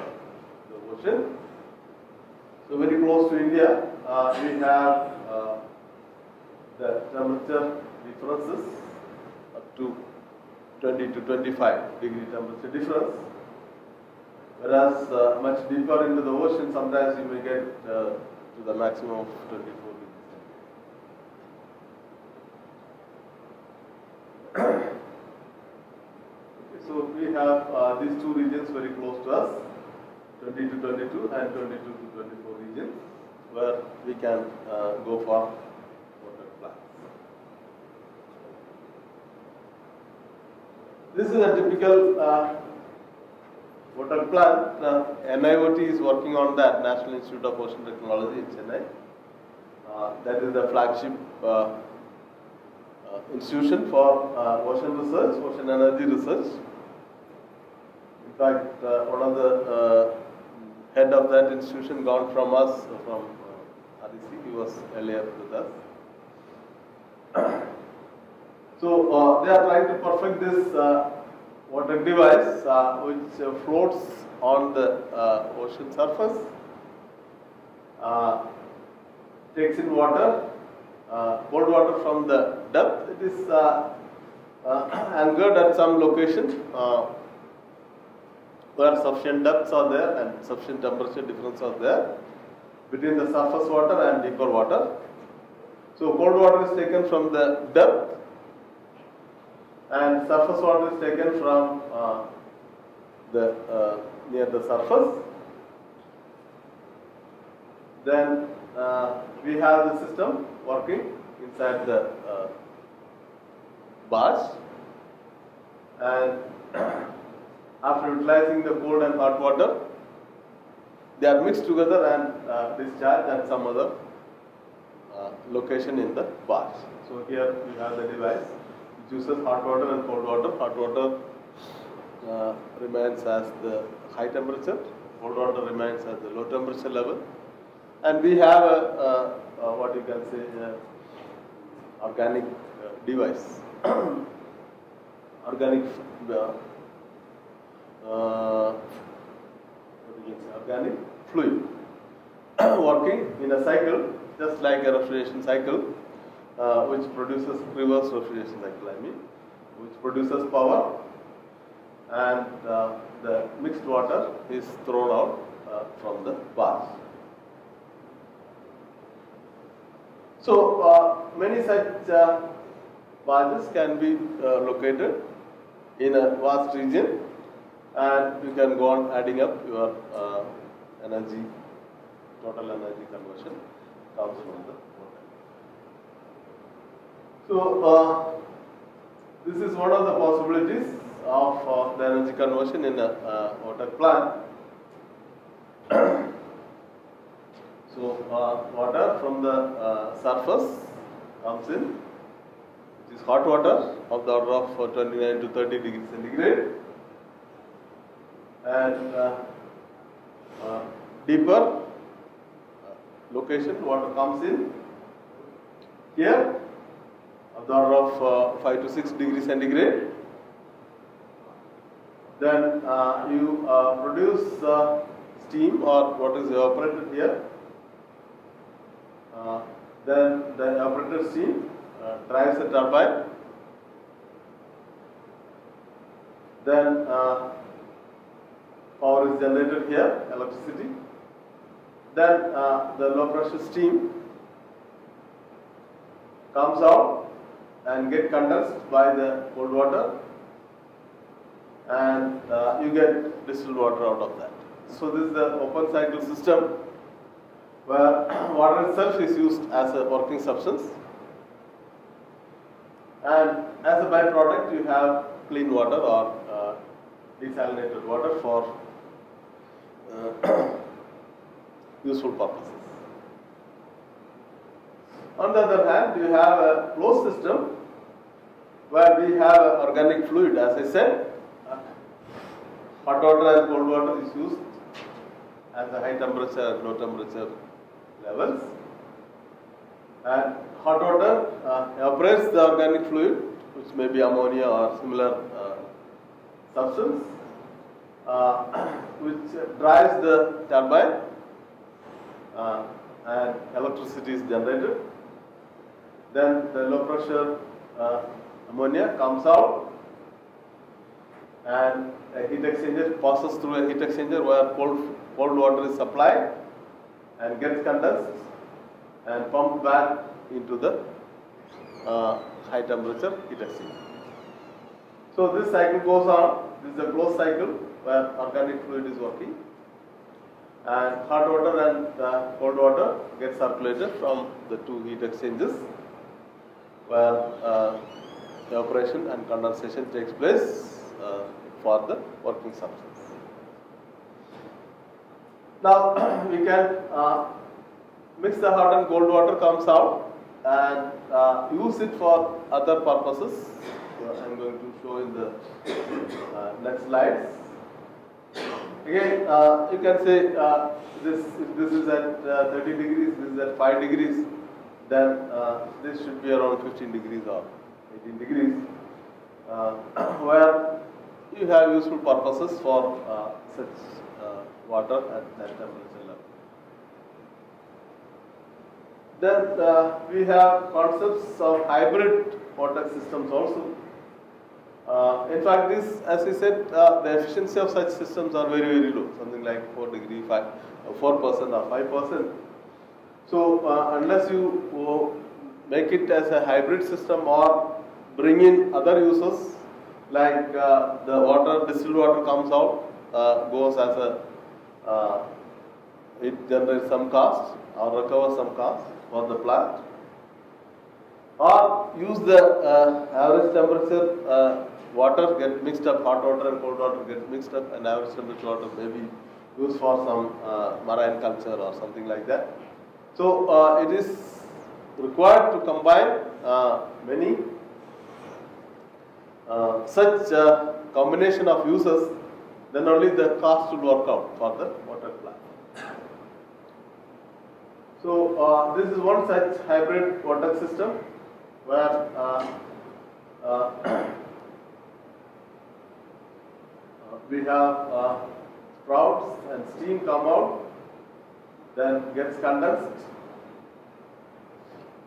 the ocean. So very close to India, uh, we have the temperature differences up to 20 to 25 degree temperature difference. Whereas much deeper into the ocean, sometimes you may get to the maximum of 24 degrees. Okay, so we these two regions very close to us, 20 to 22 and 22 to 24 regions, where we can uh, go for OTEC plants. This is a typical uh, OTEC plant. NIOT is working on that, National Institute of Ocean Technology in Chennai. Uh, that is the flagship uh, uh, institution for uh, ocean research, ocean energy research. Fact, uh, one of the uh, head of that institution gone from us, from uh, he was earlier with us. (coughs) So uh, they are trying to perfect this uh, OTEC device uh, which floats on the ocean surface, takes in water, cold water from the depth. It is (coughs) anchored at some location where sufficient depths are there and sufficient temperature difference are there between the surface water and deeper water. So cold water is taken from the depth and surface water is taken from uh, the uh, near the surface. Then uh, we have the system working inside the uh, barge, and (clears throat) after utilizing the cold and hot water, they are mixed together and uh, discharged at some other uh, location in the barge. So here we have the device which uses hot water and cold water. Hot water uh, remains as the high temperature, cold water remains at the low temperature level, and we have a, a, a what you can say organic uh, device, (coughs) organic. Uh, uh, organic fluid (coughs) working in a cycle just like a refrigeration cycle uh, which produces reverse refrigeration cycle I mean which produces power and uh, the mixed water is thrown out uh, from the barge. So uh, many such uh, barges can be uh, located in a vast region and you can go on adding up your uh, energy, total energy conversion comes from the OTEC. So, uh, this is one of the possibilities of uh, the energy conversion in a uh, OTEC plant. (coughs) so uh, water from the uh, surface comes in, which is hot water of the order of uh, 29 to 30 degrees centigrade, and uh, uh, deeper uh, location water comes in here of the order of uh, 5 to 6 degrees centigrade. Then uh, you uh, produce uh, steam or what is evaporated here. Uh, then the evaporated steam uh, drives the turbine. Then uh, power is generated here, electricity. Then uh, the low pressure steam comes out and get condensed by the cold water and uh, you get distilled water out of that. So this is the open cycle system where (clears throat) water itself is used as a working substance and as a byproduct you have clean water or uh, desalinated water for (clears throat) useful purposes. On the other hand, you have a closed system where we have organic fluid, as I said. Uh, Hot water and cold water is used at the high temperature and low temperature levels. And hot water uh, evaporates the organic fluid, which may be ammonia or similar uh, substance, uh, (clears throat) which drives the turbine uh, and electricity is generated. Then the low pressure uh, ammonia comes out and a heat exchanger passes through a heat exchanger where cold, cold water is supplied and gets condensed and pumped back into the uh, high temperature heat exchanger. So this cycle goes on. This is a closed cycle where organic fluid is working and hot water and cold water get circulated from the two heat exchangers where uh, evaporation and condensation takes place uh, for the working substance. Now (clears throat) we can uh, mix the hot and cold water comes out and uh, use it for other purposes. I'm going to show in the uh, next slides. Again, uh, you can say uh, this if this is at uh, 30 degrees, this is at 5 degrees, then uh, this should be around 15 degrees or 18 degrees, uh, (clears throat) where you have useful purposes for such water at that temperature level. Then we have concepts of hybrid OTEC systems also. Uh, in fact, this, as I said, uh, the efficiency of such systems are very, very low, something like 4 degree, 5, uh, 4% or 5%. So, uh, unless you uh, make it as a hybrid system or bring in other uses, like the water, distilled water comes out, goes as a, it generates some cost or recovers some cost for the plant, or use the uh, average temperature uh, water get mixed up, hot water and cold water get mixed up, and average temperature water may be used for some uh, marine culture or something like that. So uh, it is required to combine uh, many uh, such combination of uses, then only the cost will work out for the OTEC plant. So this is one such hybrid OTEC system where uh, uh, (clears throat) uh, we have sprouts and steam come out, then gets condensed.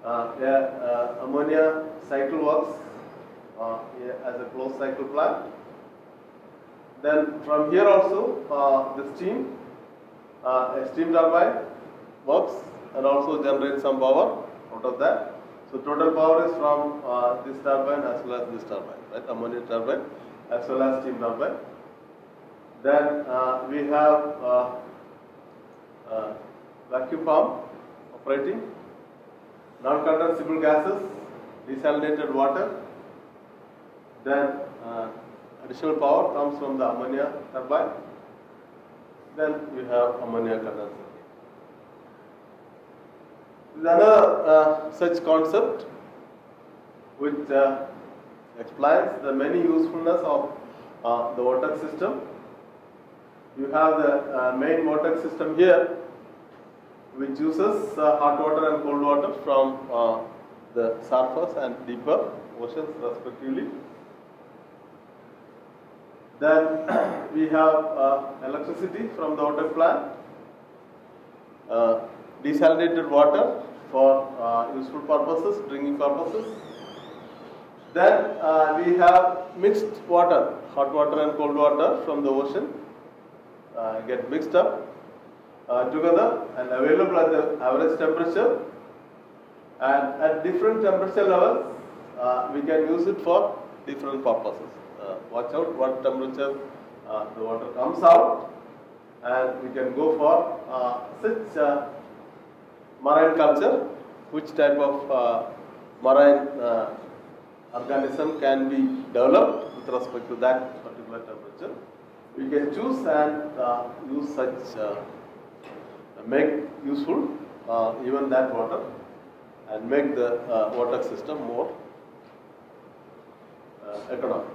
Yeah, ammonia cycle works yeah, as a closed cycle plant. Then from here also the steam, a steam turbine works and also generates some power out of that. So total power is from uh, this turbine as well as this turbine, right? Ammonia turbine as well as steam turbine. Then uh, we have uh, uh, vacuum pump operating, non-condensable gases, desalinated water, Then uh, additional power comes from the ammonia turbine. Then you have ammonia condenser. Another uh, such concept which uh, explains the many usefulness of uh, the OTEC system. You have the main vortex system here which uses hot water and cold water from the surface and deeper oceans respectively. Then (coughs) we have uh, electricity from the OTEC plant, uh, desalinated water for uh, useful purposes, drinking purposes. Then uh, we have mixed water, hot water and cold water from the ocean uh, get mixed up uh, together and available at the average temperature and at different temperature levels uh, we can use it for different purposes. Uh, watch out what temperature the water comes out and we can go for such marine culture, which type of uh, marine uh, organism can be developed with respect to that particular temperature. We can choose and uh, use such, uh, make useful uh, even that water and make the uh, OTEC system more economic.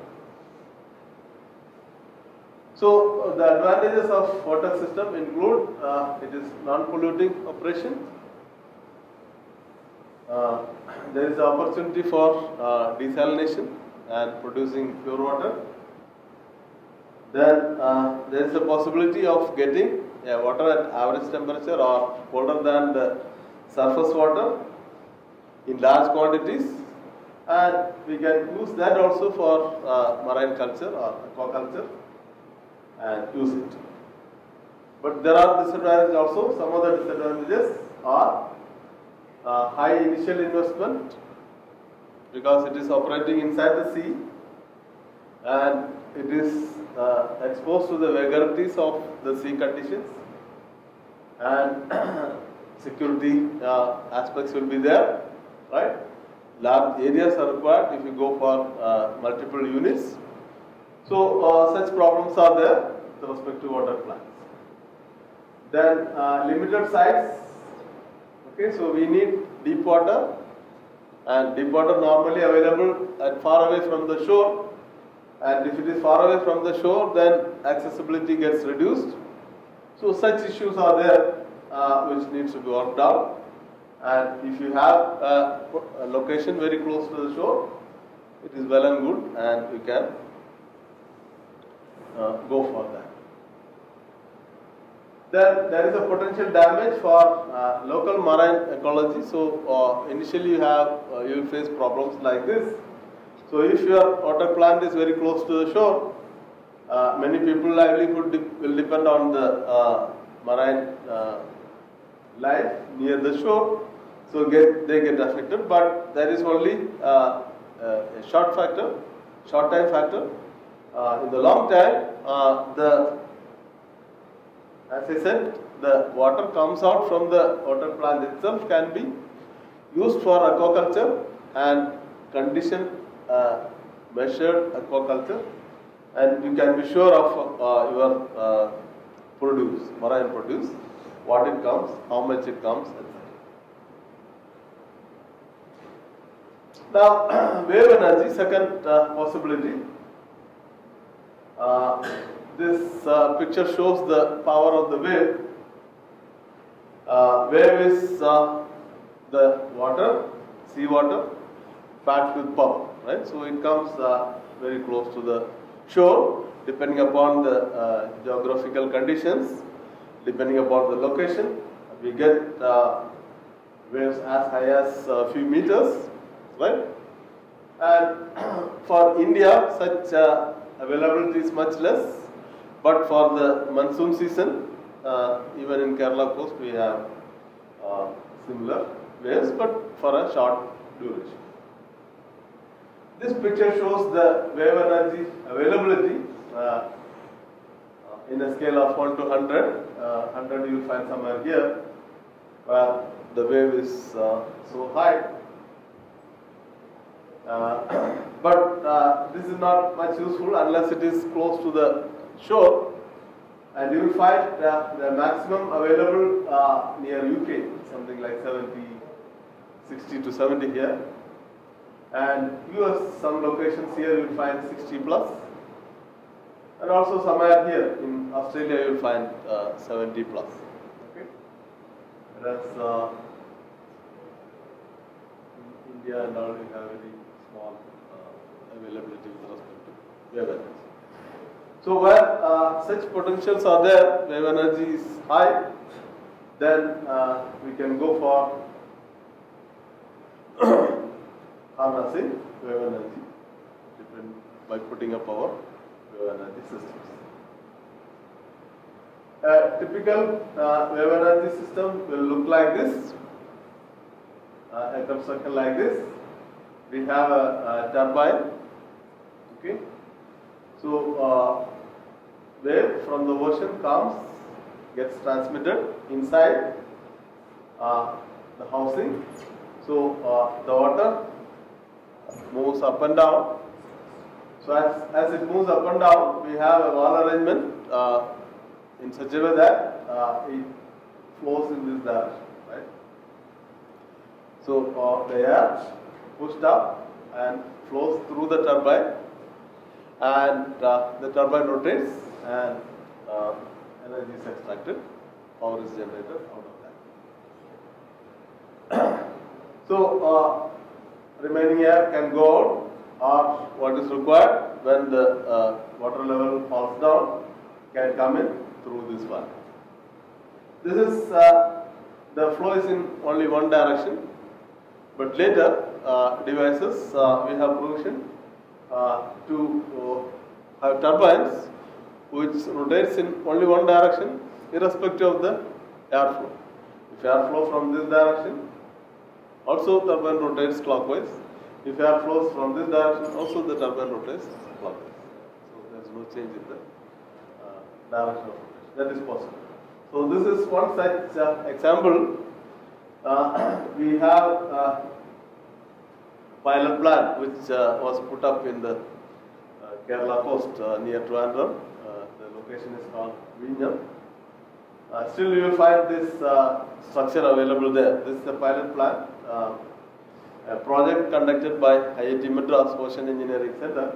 So the advantages of OTEC system include it is non-polluting operation. Uh, (clears throat) there is opportunity for uh, desalination and producing pure water. Then uh, there is the possibility of getting water at average temperature or colder than the surface water in large quantities and we can use that also for uh, marine culture or aquaculture and use it. But there are disadvantages also. Some of the disadvantages are high initial investment because it is operating inside the sea and it is uh, exposed to the vagaries of the sea conditions and (coughs) security uh, aspects will be there, right? Large areas are required if you go for uh, multiple units. So uh, such problems are there with respect to OTEC plants. Then uh, limited size. Okay, so we need deep water, and deep water normally available at far away from the shore. And if it is far away from the shore, then accessibility gets reduced. So such issues are there uh, which needs to be worked out. And if you have a, a location very close to the shore, it is well and good, and you can uh, go for that. Then there is a potential damage for uh, local marine ecology. So uh, initially you have uh, you will face problems like this. So if your OTEC plant is very close to the shore, uh, many people livelihood de- will depend on the uh, marine uh, life near the shore. So get they get affected, but there is only a short factor, short time factor. In the long time, the as I said, the water comes out from the OTEC plant itself can be used for aquaculture and condition uh, measured aquaculture and you can be sure of uh, your uh, produce, marine produce, what it comes, how much it comes, etc. Now, (clears throat) wave energy, second uh, possibility. This uh, picture shows the power of the wave. Uh, wave is uh, the water, sea water, packed with power, right? So it comes uh, very close to the shore, depending upon the uh, geographical conditions, depending upon the location. We get uh, waves as high as a few meters, right? And (clears throat) for India, such availability is much less. But for the monsoon season, uh, even in Kerala coast, we have uh, similar waves, but for a short duration. This picture shows the wave energy availability uh, in a scale of 1 to 100. Uh, 100 you will find somewhere here, where the wave is uh, so high. Uh, (coughs) but uh, this is not much useful unless it is close to the shore. And you will find uh, the maximum available uh, near UK, something like 70, 60 to 70 here. And US, some locations here you will find 60 plus. And also somewhere here in Australia you will find uh, 70 plus. Okay. Whereas uh, in India and you have very small uh, availability with respect to energy. So where uh, such potentials are there, wave energy is high, then uh, we can go for (coughs) harnessing wave energy by putting up our wave energy systems. A typical uh, wave energy system will look like this, uh, a construction like this. We have a, a turbine, okay. So uh, wave from the ocean comes, gets transmitted inside uh, the housing. So uh, the water moves up and down. So as, as it moves up and down, we have a wall arrangement uh, in such a way that uh, it flows in this direction, right? So uh, the air pushed up and flows through the turbine and uh, the turbine rotates and uh, energy is extracted, power is generated out of that. (coughs) so uh, remaining air can go out or what is required when the uh, water level falls down can come in through this one. This is uh, the flow is in only one direction, but later uh, devices uh, we have provision to have turbines which rotates in only one direction irrespective of the airflow. If airflow from this direction, also turbine rotates clockwise. If air flows from this direction, also the turbine rotates clockwise. So there is no change in the uh, direction of rotation. That is possible. So this is one such uh, example. Uh, (clears throat) we have uh, pilot plant which uh, was put up in the uh, Kerala coast uh, near Trivandrum. Location is called Vizhinjam. Uh, still you will find this uh, structure available there. This is a pilot plant, uh, a project conducted by IIT Madras Ocean Engineering Center.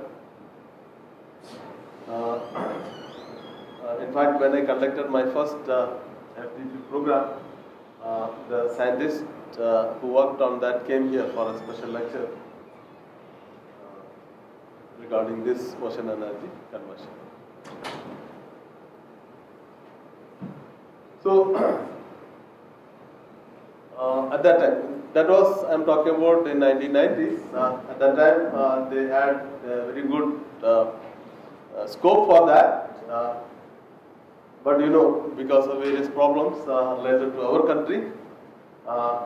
Uh, in fact, when I conducted my first FDP program, the scientist uh, who worked on that came here for a special lecture regarding this ocean energy conversion. So, (clears throat) uh, at that time, that was I'm talking about in 1990s. Uh, at that time, uh, they had very good uh, uh, scope for that. Uh, but you know, because of various problems related to our country,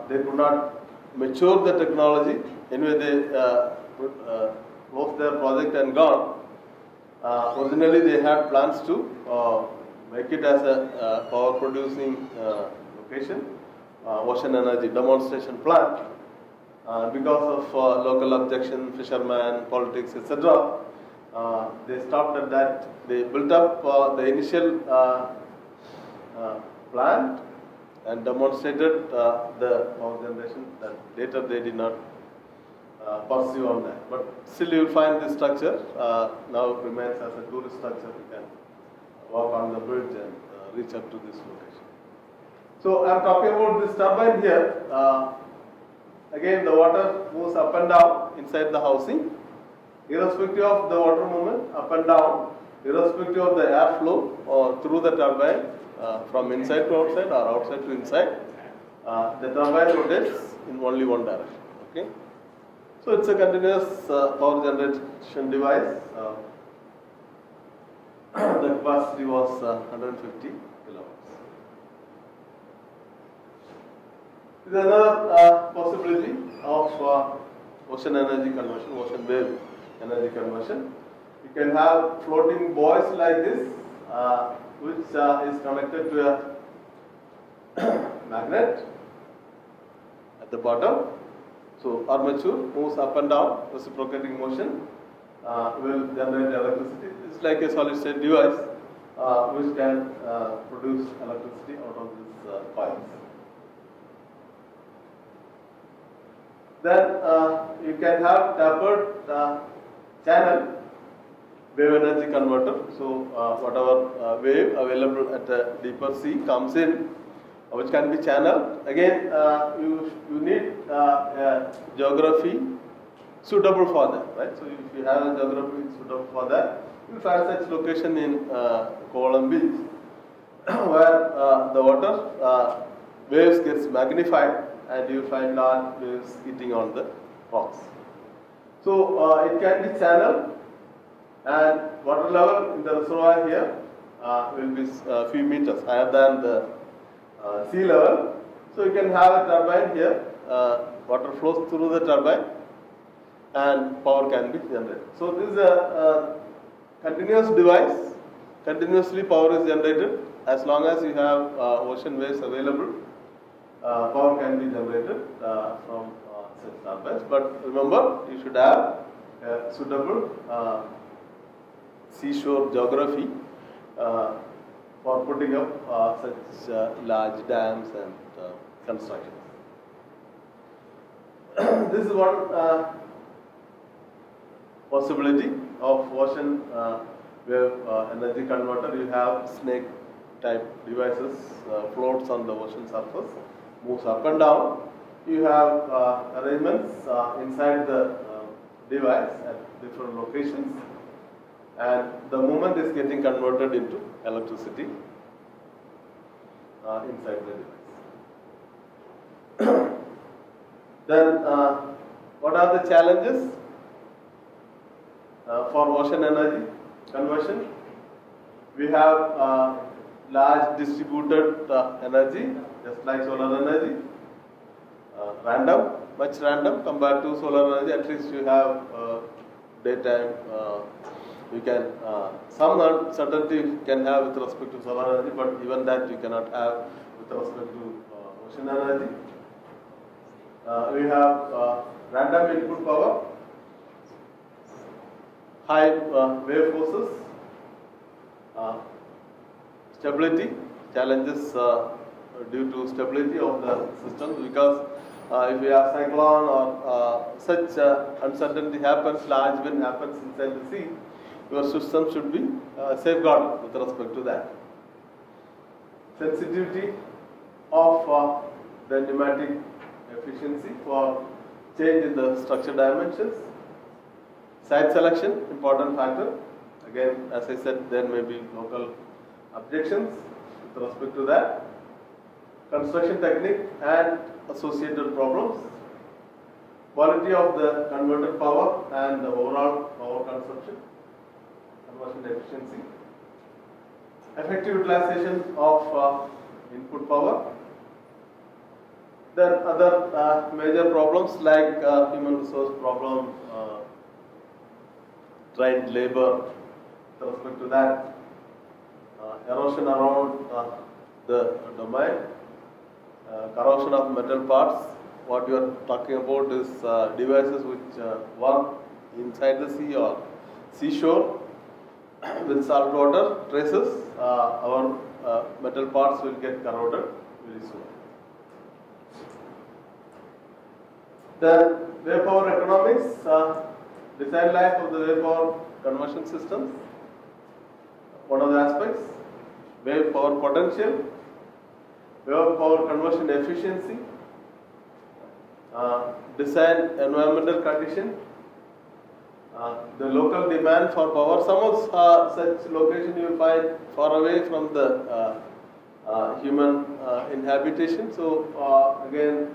they could not mature the technology. Anyway, they closed their project and gone. Originally, they had plans to make it as a uh, power producing uh, location, uh, ocean energy demonstration plant. Because of local objection, fishermen, politics, etc., they stopped at that. They built up the initial plant and demonstrated uh, the power generation. That later they did not uh, pursue on that. But still, you will find this structure uh, now remains as a tourist structure. Walk on the bridge and uh, reach up to this location. So I am talking about this turbine here. Uh, again, the water moves up and down inside the housing, irrespective of the water movement, up and down, irrespective of the airflow or through the turbine, uh, from inside to outside or outside to inside. Uh, the turbine rotates in only one direction. Okay. So it's a continuous uh, power generation device. Uh, the capacity was uh, 150 kilowatts. This is another uh, possibility of uh, ocean energy conversion, ocean wave energy conversion. You can have floating buoys like this, uh, which uh, is connected to a (coughs) magnet at the bottom. So armature moves up and down, reciprocating motion uh, will generate electricity. It's like a solid state device uh, which can uh, produce electricity out of these uh, coils. Then uh, you can have tapered channel wave energy converter. So uh, whatever wave available at a deeper sea comes in, which can be channeled. Again, you you need geography suitable for that, right? So if you have a geography suitable for that, you find such location in uh, Kovalam Beach, (coughs) where uh, the water uh, waves gets magnified and you find large waves hitting on the rocks. So uh, it can be channeled and water level in the reservoir here uh, will be a few meters higher than the uh, sea level. So you can have a turbine here, uh, water flows through the turbine and power can be generated. So this is a, a continuous device, continuously power is generated as long as you have uh, ocean waves available. Uh, power can be generated uh, from uh, such turbines. But remember, you should have a suitable uh, seashore geography uh, for putting up such large dams and constructions. (clears throat) this is one possibility of ocean uh, wave uh, energy converter. You have snake type devices uh, floats on the ocean surface, moves up and down. You have arrangements inside the device at different locations and the movement is getting converted into electricity uh, inside the device. (coughs) then uh, what are the challenges uh, for ocean energy conversion? We have uh, large distributed uh, energy just like solar energy, uh, random, much random compared to solar energy at least you have uh, daytime uh, you can some uncertainty you can have with respect to solar energy, but even that you cannot have with respect to ocean energy. We have random input power, high uh, wave forces, uh, stability challenges uh, due to stability of the system because if we have cyclone or such uncertainty happens, large wind happens inside the sea, your system should be safeguarded with respect to that. Sensitivity of the pneumatic efficiency for change in the structure dimensions. Site selection, important factor. Again, as I said, there may be local objections with respect to that. Construction technique and associated problems. Quality of the converter power and the overall power consumption conversion efficiency, effective utilization of uh, input power. Then other uh, major problems like uh, human resource problem, uh, trained labor, with respect to that, uh, erosion around uh, the domain, uh, corrosion of metal parts. What you are talking about is devices which work inside the sea or seashore (coughs) with salt water traces, uh, our uh, metal parts will get corroded very soon. The wave power economics, uh, design life of the wave power conversion systems. One of the aspects, wave power potential, wave power conversion efficiency, uh, design environmental condition, uh, the local demand for power. Some of uh, such location you find far away from the uh, uh, human uh, inhabitation. So uh, again,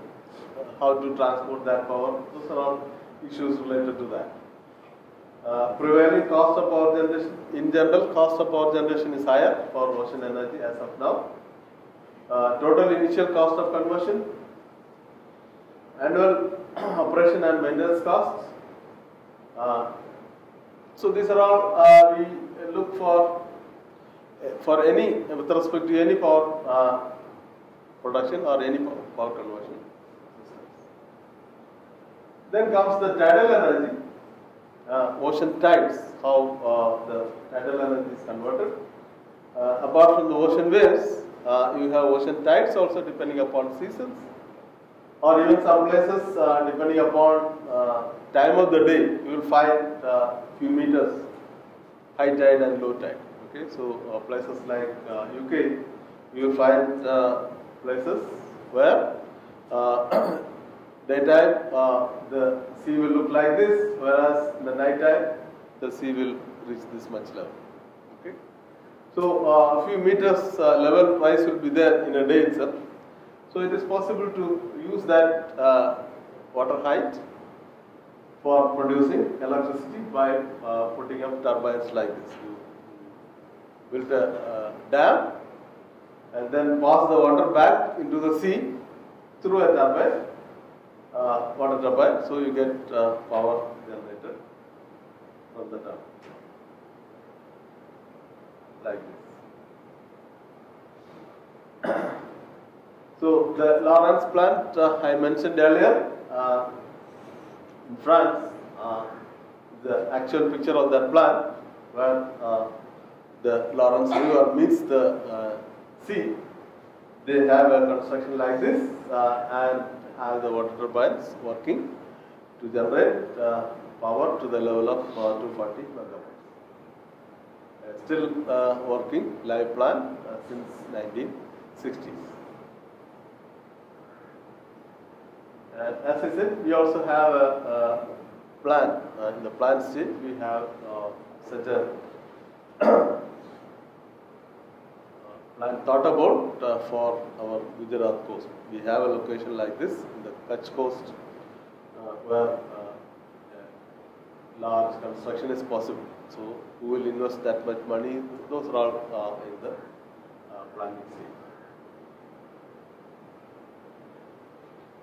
how to transport that power. Those are all issues related to that. Uh, prevailing cost of power generation. In general, cost of power generation is higher for ocean energy as of now. Uh, total initial cost of conversion, annual (clears throat) operation and maintenance costs, uh, so these are all uh, we look for for any with respect to any power uh, production or any power, conversion. Then comes the tidal energy, uh, ocean tides, how uh, the tidal energy is converted. Uh, apart from the ocean waves, uh, you have ocean tides also depending upon seasons or even some places uh, depending upon uh, time of the day you will find uh, few meters high tide and low tide okay so uh, places like uh, uk you will find uh, places where uh, daytime uh, the sea will look like this whereas in the night time the sea will reach this much level. Okay? So uh, a few meters uh, level rise will be there in a day itself. So it is possible to use that uh, water height for producing electricity by uh, putting up turbines like this. You build a dam and then pass the water back into the sea through a turbine, uh, water turbine, so you get uh, power generated from the turbine like this. (coughs) So the La Rance plant uh, I mentioned earlier uh, in France, uh, the actual picture of that plant where uh, the La Rance River meets the uh, sea. They have a construction like this and have the water turbines working to generate uh, power to the level of uh, 240 megawatts. Uh, still uh, working live plant uh, since 1960s. And as I said, we also have a, a plan. Uh, in the plan stage, we have such a plan thought about uh, for our Gujarat coast. We have a location like this in the Kutch coast uh, where uh, large construction is possible. So, who will invest that much money? Those are all uh, in the uh, planning stage.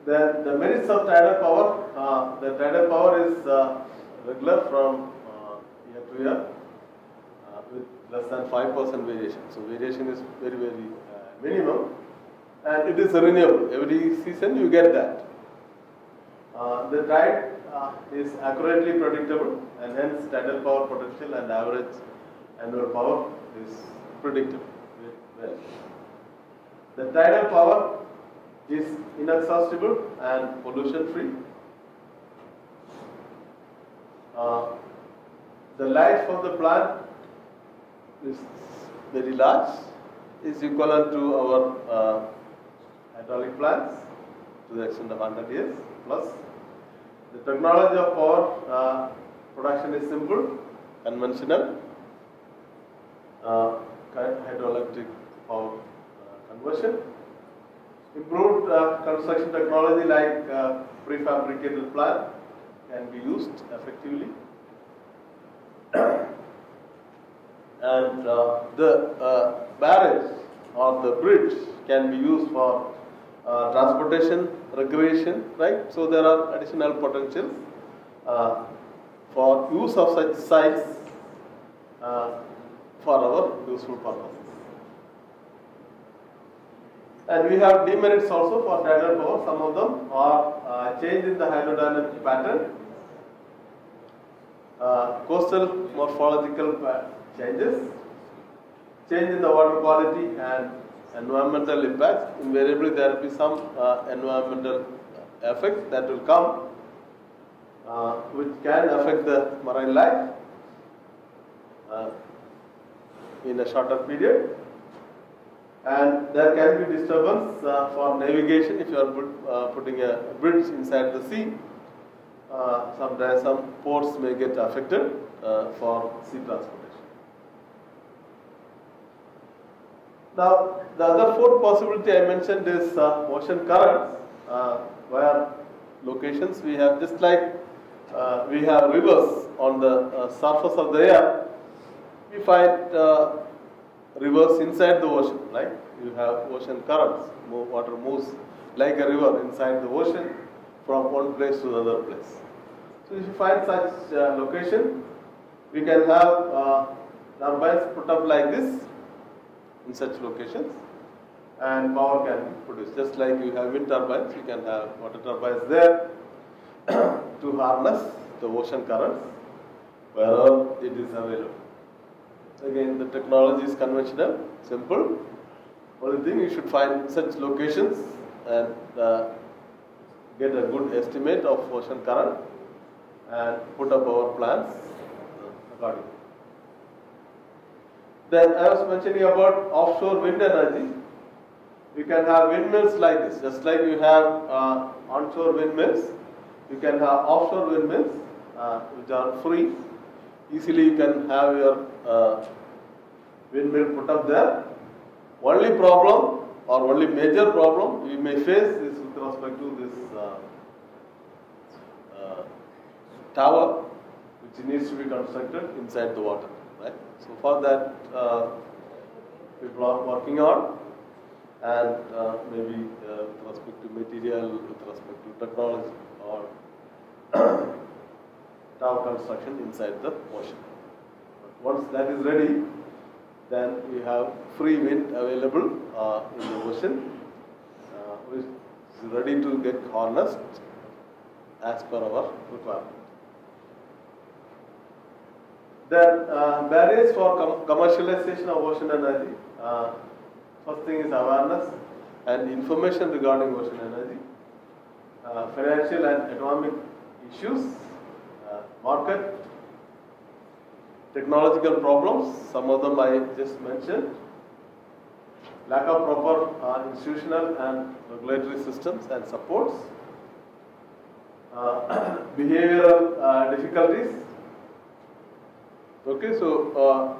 Then the merits of tidal power, the tidal power is regular from year to year less than 5% variation. So variation is very, very uh, minimum and it is renewable. Every season you get that. Uh, the tide uh, is accurately predictable and hence tidal power potential and average annual power is predictable. Well, the tidal power is inexhaustible and pollution free. Uh, the life of the plant is very large, is equivalent to our uh, hydraulic plants to the extent of 100 years plus. The technology of power uh, production is simple, conventional, uh, hydroelectric power uh, conversion Improved uh, construction technology like uh, prefabricated plant can be used effectively. (clears throat) and uh, the uh, barrage or the bridge can be used for uh, transportation, recreation, right? So there are additional potentials for use of such sites for our useful purposes. And we have demerits also for tidal power. Some of them are uh, change in the hydrodynamic pattern, uh, coastal morphological changes, change in the water quality and environmental impacts. Invariably, there will be some uh, environmental effects that will come, uh, which can affect the marine life uh, in a shorter period and there can be disturbance uh, for navigation if you are put, uh, putting a bridge inside the sea. Uh, sometimes some ports may get affected uh, for sea transportation. Now, the other fourth possibility I mentioned is uh, ocean currents, uh, where locations. We have just like uh, we have rivers on the uh, surface of the air, we find uh, rivers inside the ocean, like you have ocean currents, water moves like a river inside the ocean from one place to another place. So if you find such uh, location, we can have turbines put up like this in such locations and power can be produced. Just like you have wind turbines, you can have water turbines there. (coughs) to harness the ocean currents wherever it is available. Again, the technology is conventional, simple. Only thing you should find such locations and uh, get a good estimate of ocean current and put up our plans accordingly. Then I was mentioning about offshore wind energy. You can have windmills like this, just like you have uh, onshore windmills. You can have offshore windmills uh, which are free. Easily you can have your uh, windmill put up there. Only problem or only major problem you may face is with respect to this uh, uh, tower which needs to be constructed inside the water. So for that uh, people are working on and uh, maybe uh, with respect to material, with respect to technology or (coughs) tower construction inside the ocean. But once that is ready, then we have free wind available uh, in the ocean, uh, which is ready to get harnessed as per our requirement. Then uh, barriers for com- commercialization of ocean energy. Uh, first thing is awareness and information regarding ocean energy. Uh, financial and economic issues, uh, market, technological problems, some of them I just mentioned, lack of proper uh, institutional and regulatory systems and supports, uh, (coughs) behavioral difficulties. Okay, so uh,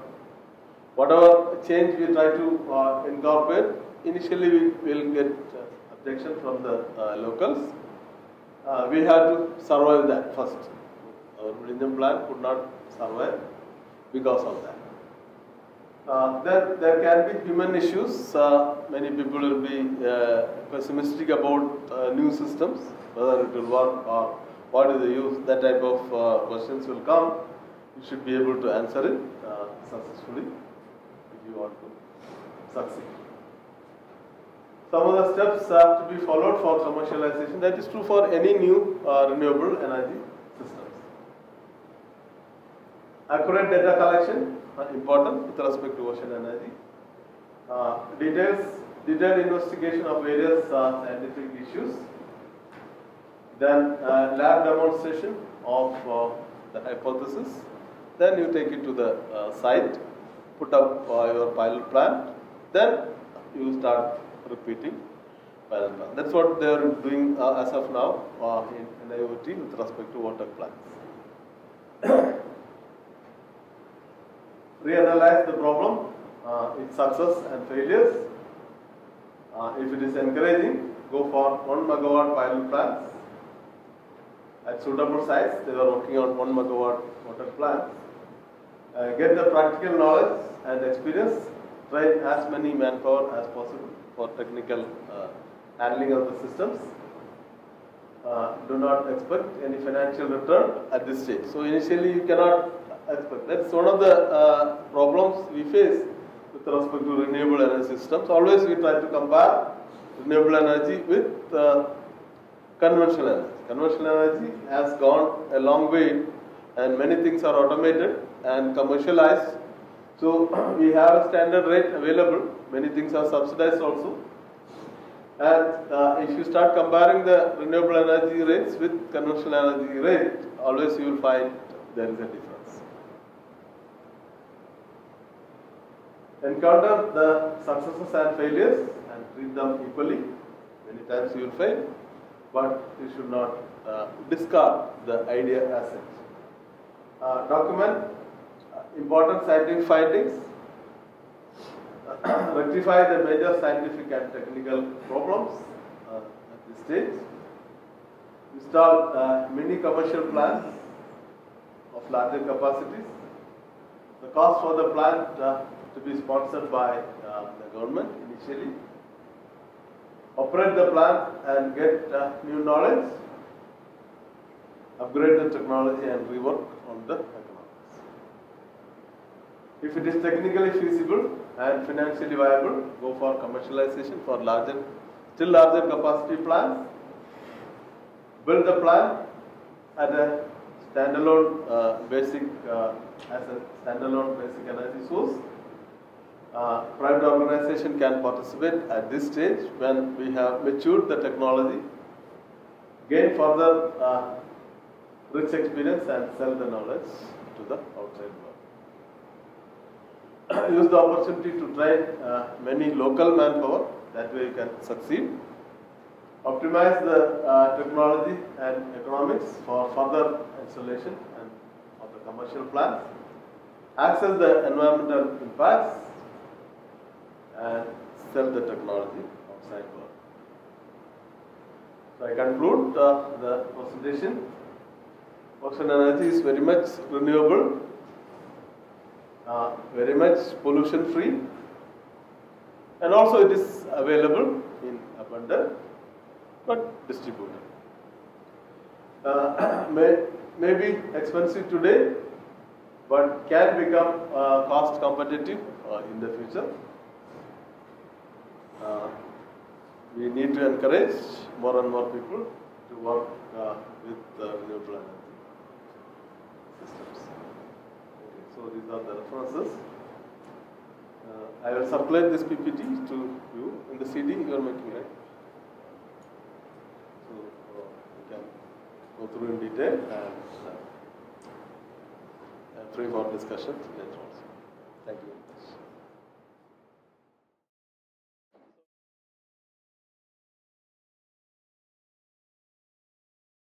whatever change we try to uh, incorporate, initially we will get uh, objection from the locals. We have to survive that first. Our Vizhinjam Plan could not survive because of that. Uh, then there can be human issues. Uh, many people will be uh, pessimistic about new systems, whether it will work or what is the use. That type of questions will come. You should be able to answer it uh, successfully if you want to succeed. Some of the steps have to be followed for commercialization. That is true for any new uh, renewable energy systems. Accurate data collection, important with respect to ocean energy. Uh, details, detailed investigation of various uh, scientific issues. Then uh, lab demonstration of uh, the hypothesis. Then you take it to the uh, site, put up uh, your pilot plant. Then you start repeating pilot plant. That's what they are doing uh, as of now uh, in, in NIOT with respect to OTEC plants. (coughs) reanalyze the problem, uh, its success and failures. Uh, if it is encouraging, go for 1 megawatt pilot plants. At suitable sites, they are working on 1 megawatt OTEC plants. Uh, get the practical knowledge and experience. Train as many manpower as possible for technical uh, handling of the systems. Uh, do not expect any financial return at this stage. So initially you cannot expect. That's one of the uh, problems we face with respect to renewable energy systems. Always we try to compare renewable energy with uh, conventional energy. Conventional energy has gone a long way and many things are automated and commercialized. So (clears throat) we have a standard rate available. Many things are subsidized also. And uh, if you start comparing the renewable energy rates with conventional energy rate, always you will find there is a difference. Encounter the successes and failures and treat them equally. Many times you will fail, but you should not uh, discard the idea as such. Uh, document important scientific findings (clears throat) rectify the major scientific and technical problems uh, at this stage. Install uh, many commercial plants of larger capacities. The cost for the plant uh, to be sponsored by uh, the government initially. Operate the plant and get uh, new knowledge. Upgrade the technology and rework on the. If it is technically feasible and financially viable, go for commercialization for larger, still larger capacity plants. Build the plant at a standalone uh, basic, uh, as a standalone basic energy source. Uh, private organization can participate at this stage when we have matured the technology, gain further uh, rich experience and sell the knowledge to the outside world. Use the opportunity to train uh, many local manpower, that way you can succeed. Optimize the uh, technology and economics for further installation and of the commercial plants. Access the environmental impacts and sell the technology outside world. So I conclude uh, the presentation. Ocean energy is very much renewable, uh, very much pollution free, and also it is available in abundance but distributed. Uh, (coughs) may, may be expensive today, but can become uh, cost competitive uh, in the future. Uh, we need to encourage more and more people to work with renewable energy systems. So these are the references. Uh, I will circulate this PPT to you in the CD you are making, right? So uh, you can go through in detail and uh, free for discussion later also. Thank you.